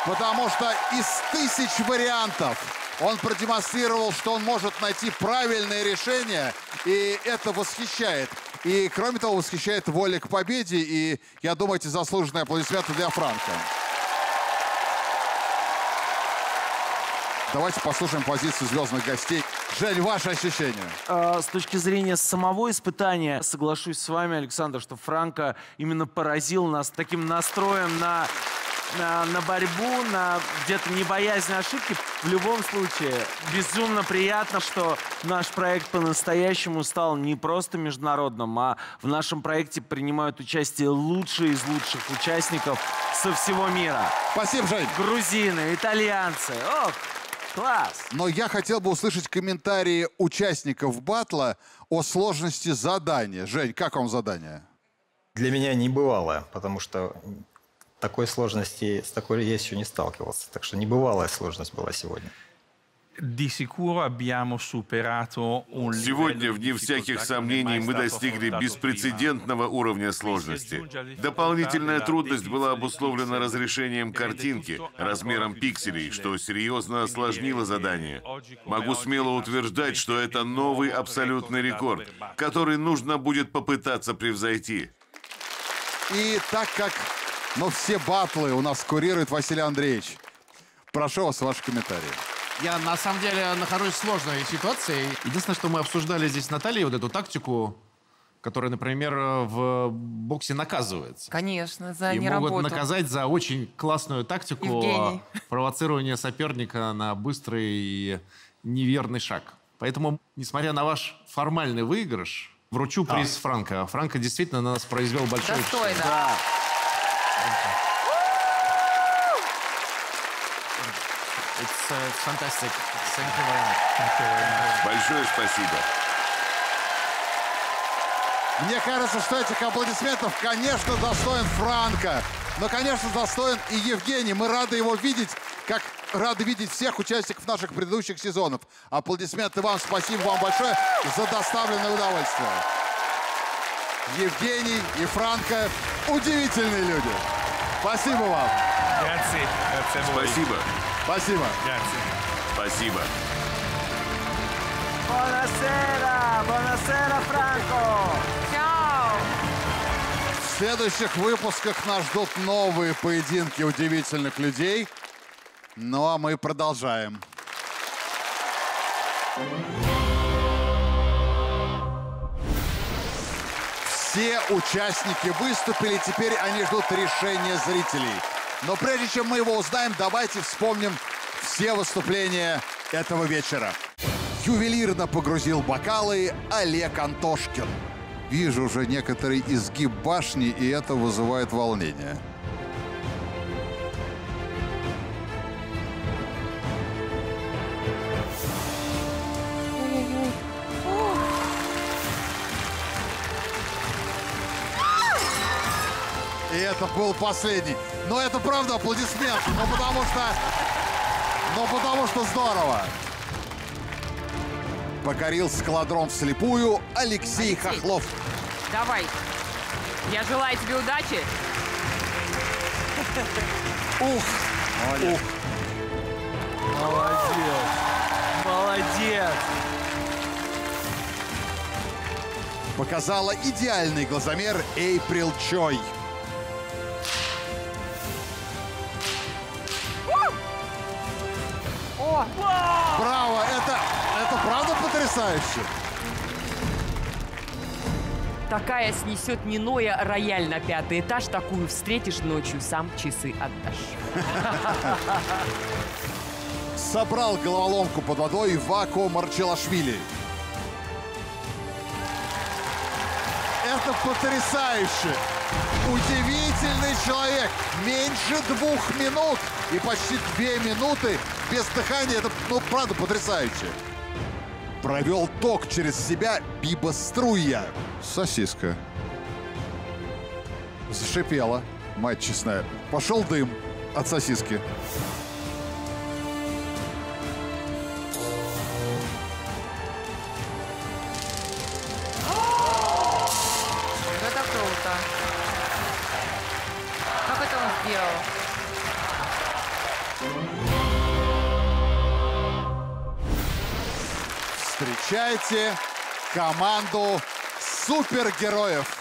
Потому что из тысяч вариантов он продемонстрировал, что он может найти правильное решение, и это восхищает. И, кроме того, восхищает воля к победе, и, я думаю, эти заслуженные аплодисменты для Франка. Давайте послушаем позицию звездных гостей. Жень, ваши ощущения? Э, С точки зрения самого испытания, соглашусь с вами, Александр, что Франко именно поразил нас таким настроем на, на, на борьбу, на где-то не боязнь ошибки. В любом случае, безумно приятно, что наш проект по-настоящему стал не просто международным, а в нашем проекте принимают участие лучшие из лучших участников со всего мира. Спасибо, Жень. Грузины, итальянцы. Ох, класс. Но я хотел бы услышать комментарии участников батла о сложности задания. Жень, как вам задание? Для меня небывалое, потому что такой сложности, с такой я еще не сталкивался. Так что небывалая сложность была сегодня. Сегодня, вне всяких сомнений, мы достигли беспрецедентного уровня сложности. Дополнительная трудность была обусловлена разрешением картинки, размером пикселей, что серьезно осложнило задание. Могу смело утверждать, что это новый абсолютный рекорд, который нужно будет попытаться превзойти. И так как ну, все батлы у нас курирует Василий Андреевич, прошу вас ваши комментарии. Я на самом деле нахожусь в сложной ситуации. Единственное, что мы обсуждали здесь с Натальей, вот эту тактику, которая, например, в боксе наказывается. Конечно, за И неработу. могут наказать за очень классную тактику Евгений. провоцирования соперника на быстрый и неверный шаг. Поэтому, несмотря на ваш формальный выигрыш, вручу приз Франко. Франко действительно на нас произвел большое Достойно. впечатление. It's, uh, it's fantastic. Thank you very much. Thank you very much. Большое спасибо. Мне кажется, что этих аплодисментов, конечно, достоин Франко. Но, конечно, достоин и Евгений. Мы рады его видеть, как рады видеть всех участников наших предыдущих сезонов. Аплодисменты вам. Спасибо вам большое за доставленное удовольствие. Евгений и Франко – удивительные люди. Спасибо вам. Спасибо. Спасибо. Спасибо. Buonasera, buonasera Franco. В следующих выпусках нас ждут новые поединки удивительных людей. Ну а мы продолжаем. Все участники выступили, теперь они ждут решения зрителей. Но прежде чем мы его узнаем, давайте вспомним все выступления этого вечера. Ювелирно погрузил бокалы Олег Антошкин. Вижу уже некоторый изгиб башни, и это вызывает волнение. И это был последний. Но это правда аплодисменты. Ну потому что... Ну потому что здорово. Покорил скалодром вслепую Алексей Хохлов. Давай. Я желаю тебе удачи. Ух. Молодец. Молодец. Молодец. Показала идеальный глазомер Эйприл Чой. Потрясающе? Такая снесет не Ноя рояль на пятый этаж, такую встретишь ночью, сам часы отдашь. Собрал головоломку под водой Вако Марчелашвили. Это потрясающе! Удивительный человек! Меньше двух минут и почти две минуты без дыхания. Это, ну, правда, потрясающе. Провел ток через себя Биба Струя. Сосиска. Зашипела, мать честная. Пошел дым от сосиски. Встречайте команду супергероев.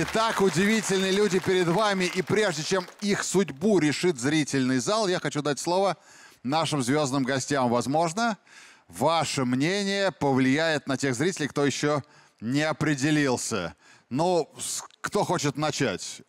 Итак, удивительные люди перед вами. И прежде чем их судьбу решит зрительный зал, я хочу дать слово нашим звездным гостям. Возможно, ваше мнение повлияет на тех зрителей, кто еще не определился. Ну, кто хочет начать?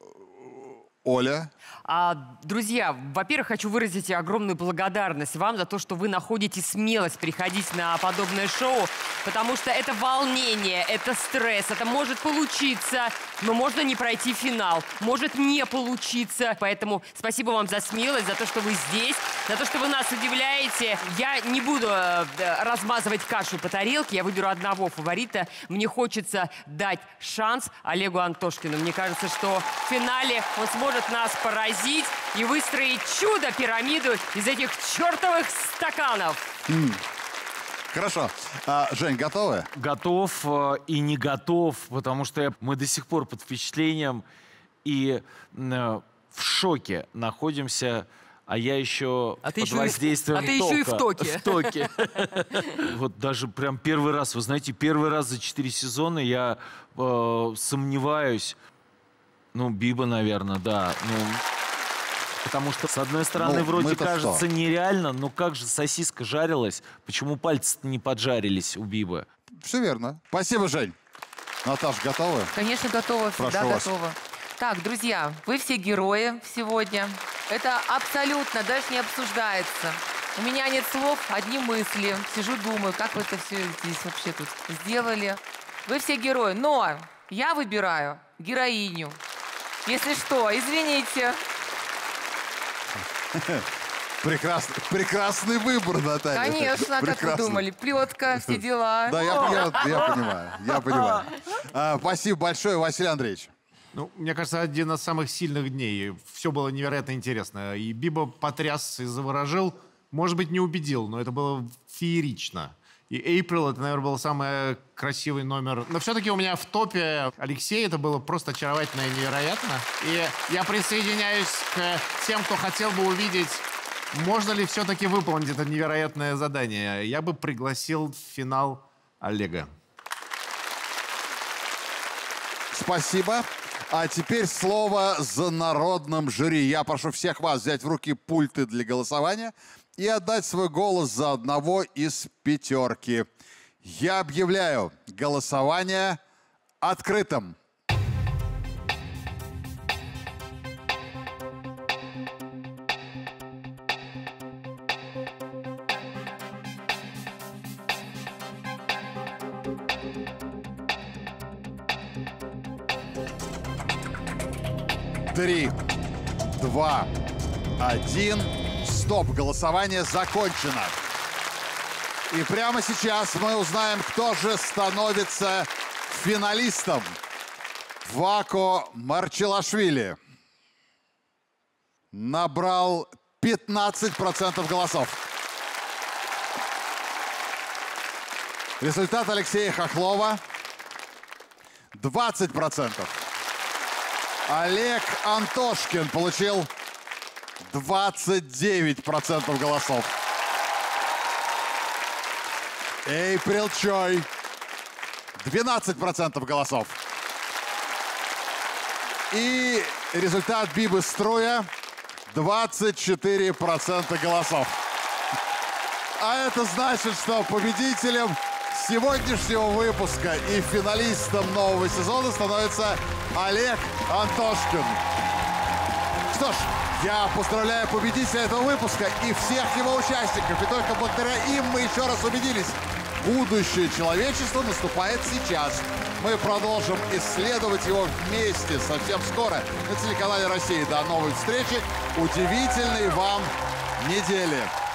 Оля? А, друзья, во-первых, хочу выразить огромную благодарность вам за то, что вы находите смелость приходить на подобное шоу, потому что это волнение, это стресс, это может получиться, но можно не пройти финал, может не получиться. Поэтому спасибо вам за смелость, за то, что вы здесь, за то, что вы нас удивляете. Я не буду э, э, размазывать кашу по тарелке, я выберу одного фаворита. Мне хочется дать шанс Олегу Антошкину. Мне кажется, что в финале он сможет нас поразить и выстроить чудо-пирамиду из этих чертовых стаканов. М. Хорошо. А, Жень, готовы? Готов э, и не готов, потому что я- мы до сих пор под впечатлением и э, в шоке находимся, а я еще А ты под еще и воздействием а ты еще и в токе. В токе. Вот даже прям первый раз, вы знаете, первый раз за четыре сезона я э, сомневаюсь. Ну, Биба, наверное, да. Ну, потому что, с одной стороны, Ну, вроде кажется что? нереально, но как же сосиска жарилась? Почему пальцы не поджарились у Бибы? Все верно. Спасибо, Жень. Наташа, готовы? Конечно, готова, всегда Прошу вас. готова. Так, друзья, вы все герои сегодня. Это абсолютно даже не обсуждается. У меня нет слов, одни мысли. Сижу, думаю, как вы это все здесь вообще тут сделали. Вы все герои, но я выбираю героиню. Если что, извините. Прекрасный, прекрасный выбор, Наталья. Конечно, как вы Прекрасный. думали, плетка, все дела. Да, я, я- я понимаю, я понимаю. А, спасибо большое, Василий Андреевич. Ну, мне кажется, один из самых сильных дней. Все было невероятно интересно. И Биба потряс и заворожил. Может быть, не убедил, но это было феерично. И April, это, наверное, был самый красивый номер. Но все-таки у меня в топе Алексей. Это было просто очаровательно и невероятно. И я присоединяюсь к тем, кто хотел бы увидеть, можно ли все-таки выполнить это невероятное задание. Я бы пригласил в финал Олега. Спасибо. А теперь слово за народным жюри. Я прошу всех вас взять в руки пульты для голосования и отдать свой голос за одного из пятерки. Я объявляю голосование открытым. Три, два, один. Стоп, голосование закончено. И прямо сейчас мы узнаем, кто же становится финалистом. Вако Марчелашвили набрал 15% голосов. Результат Алексея Хохлова 20%. Олег Антошкин получил 29% голосов. Эйприл Чой 12% голосов. И результат Бибы Строя 24% голосов. А это значит, что победителем сегодняшнего выпуска и финалистом нового сезона становится Олег Антошкин. Что ж, я поздравляю победителя этого выпуска и всех его участников. И только благодаря им мы еще раз убедились, будущее человечества наступает сейчас. Мы продолжим исследовать его вместе совсем скоро на телеканале России. До новой встречи. Удивительной вам недели.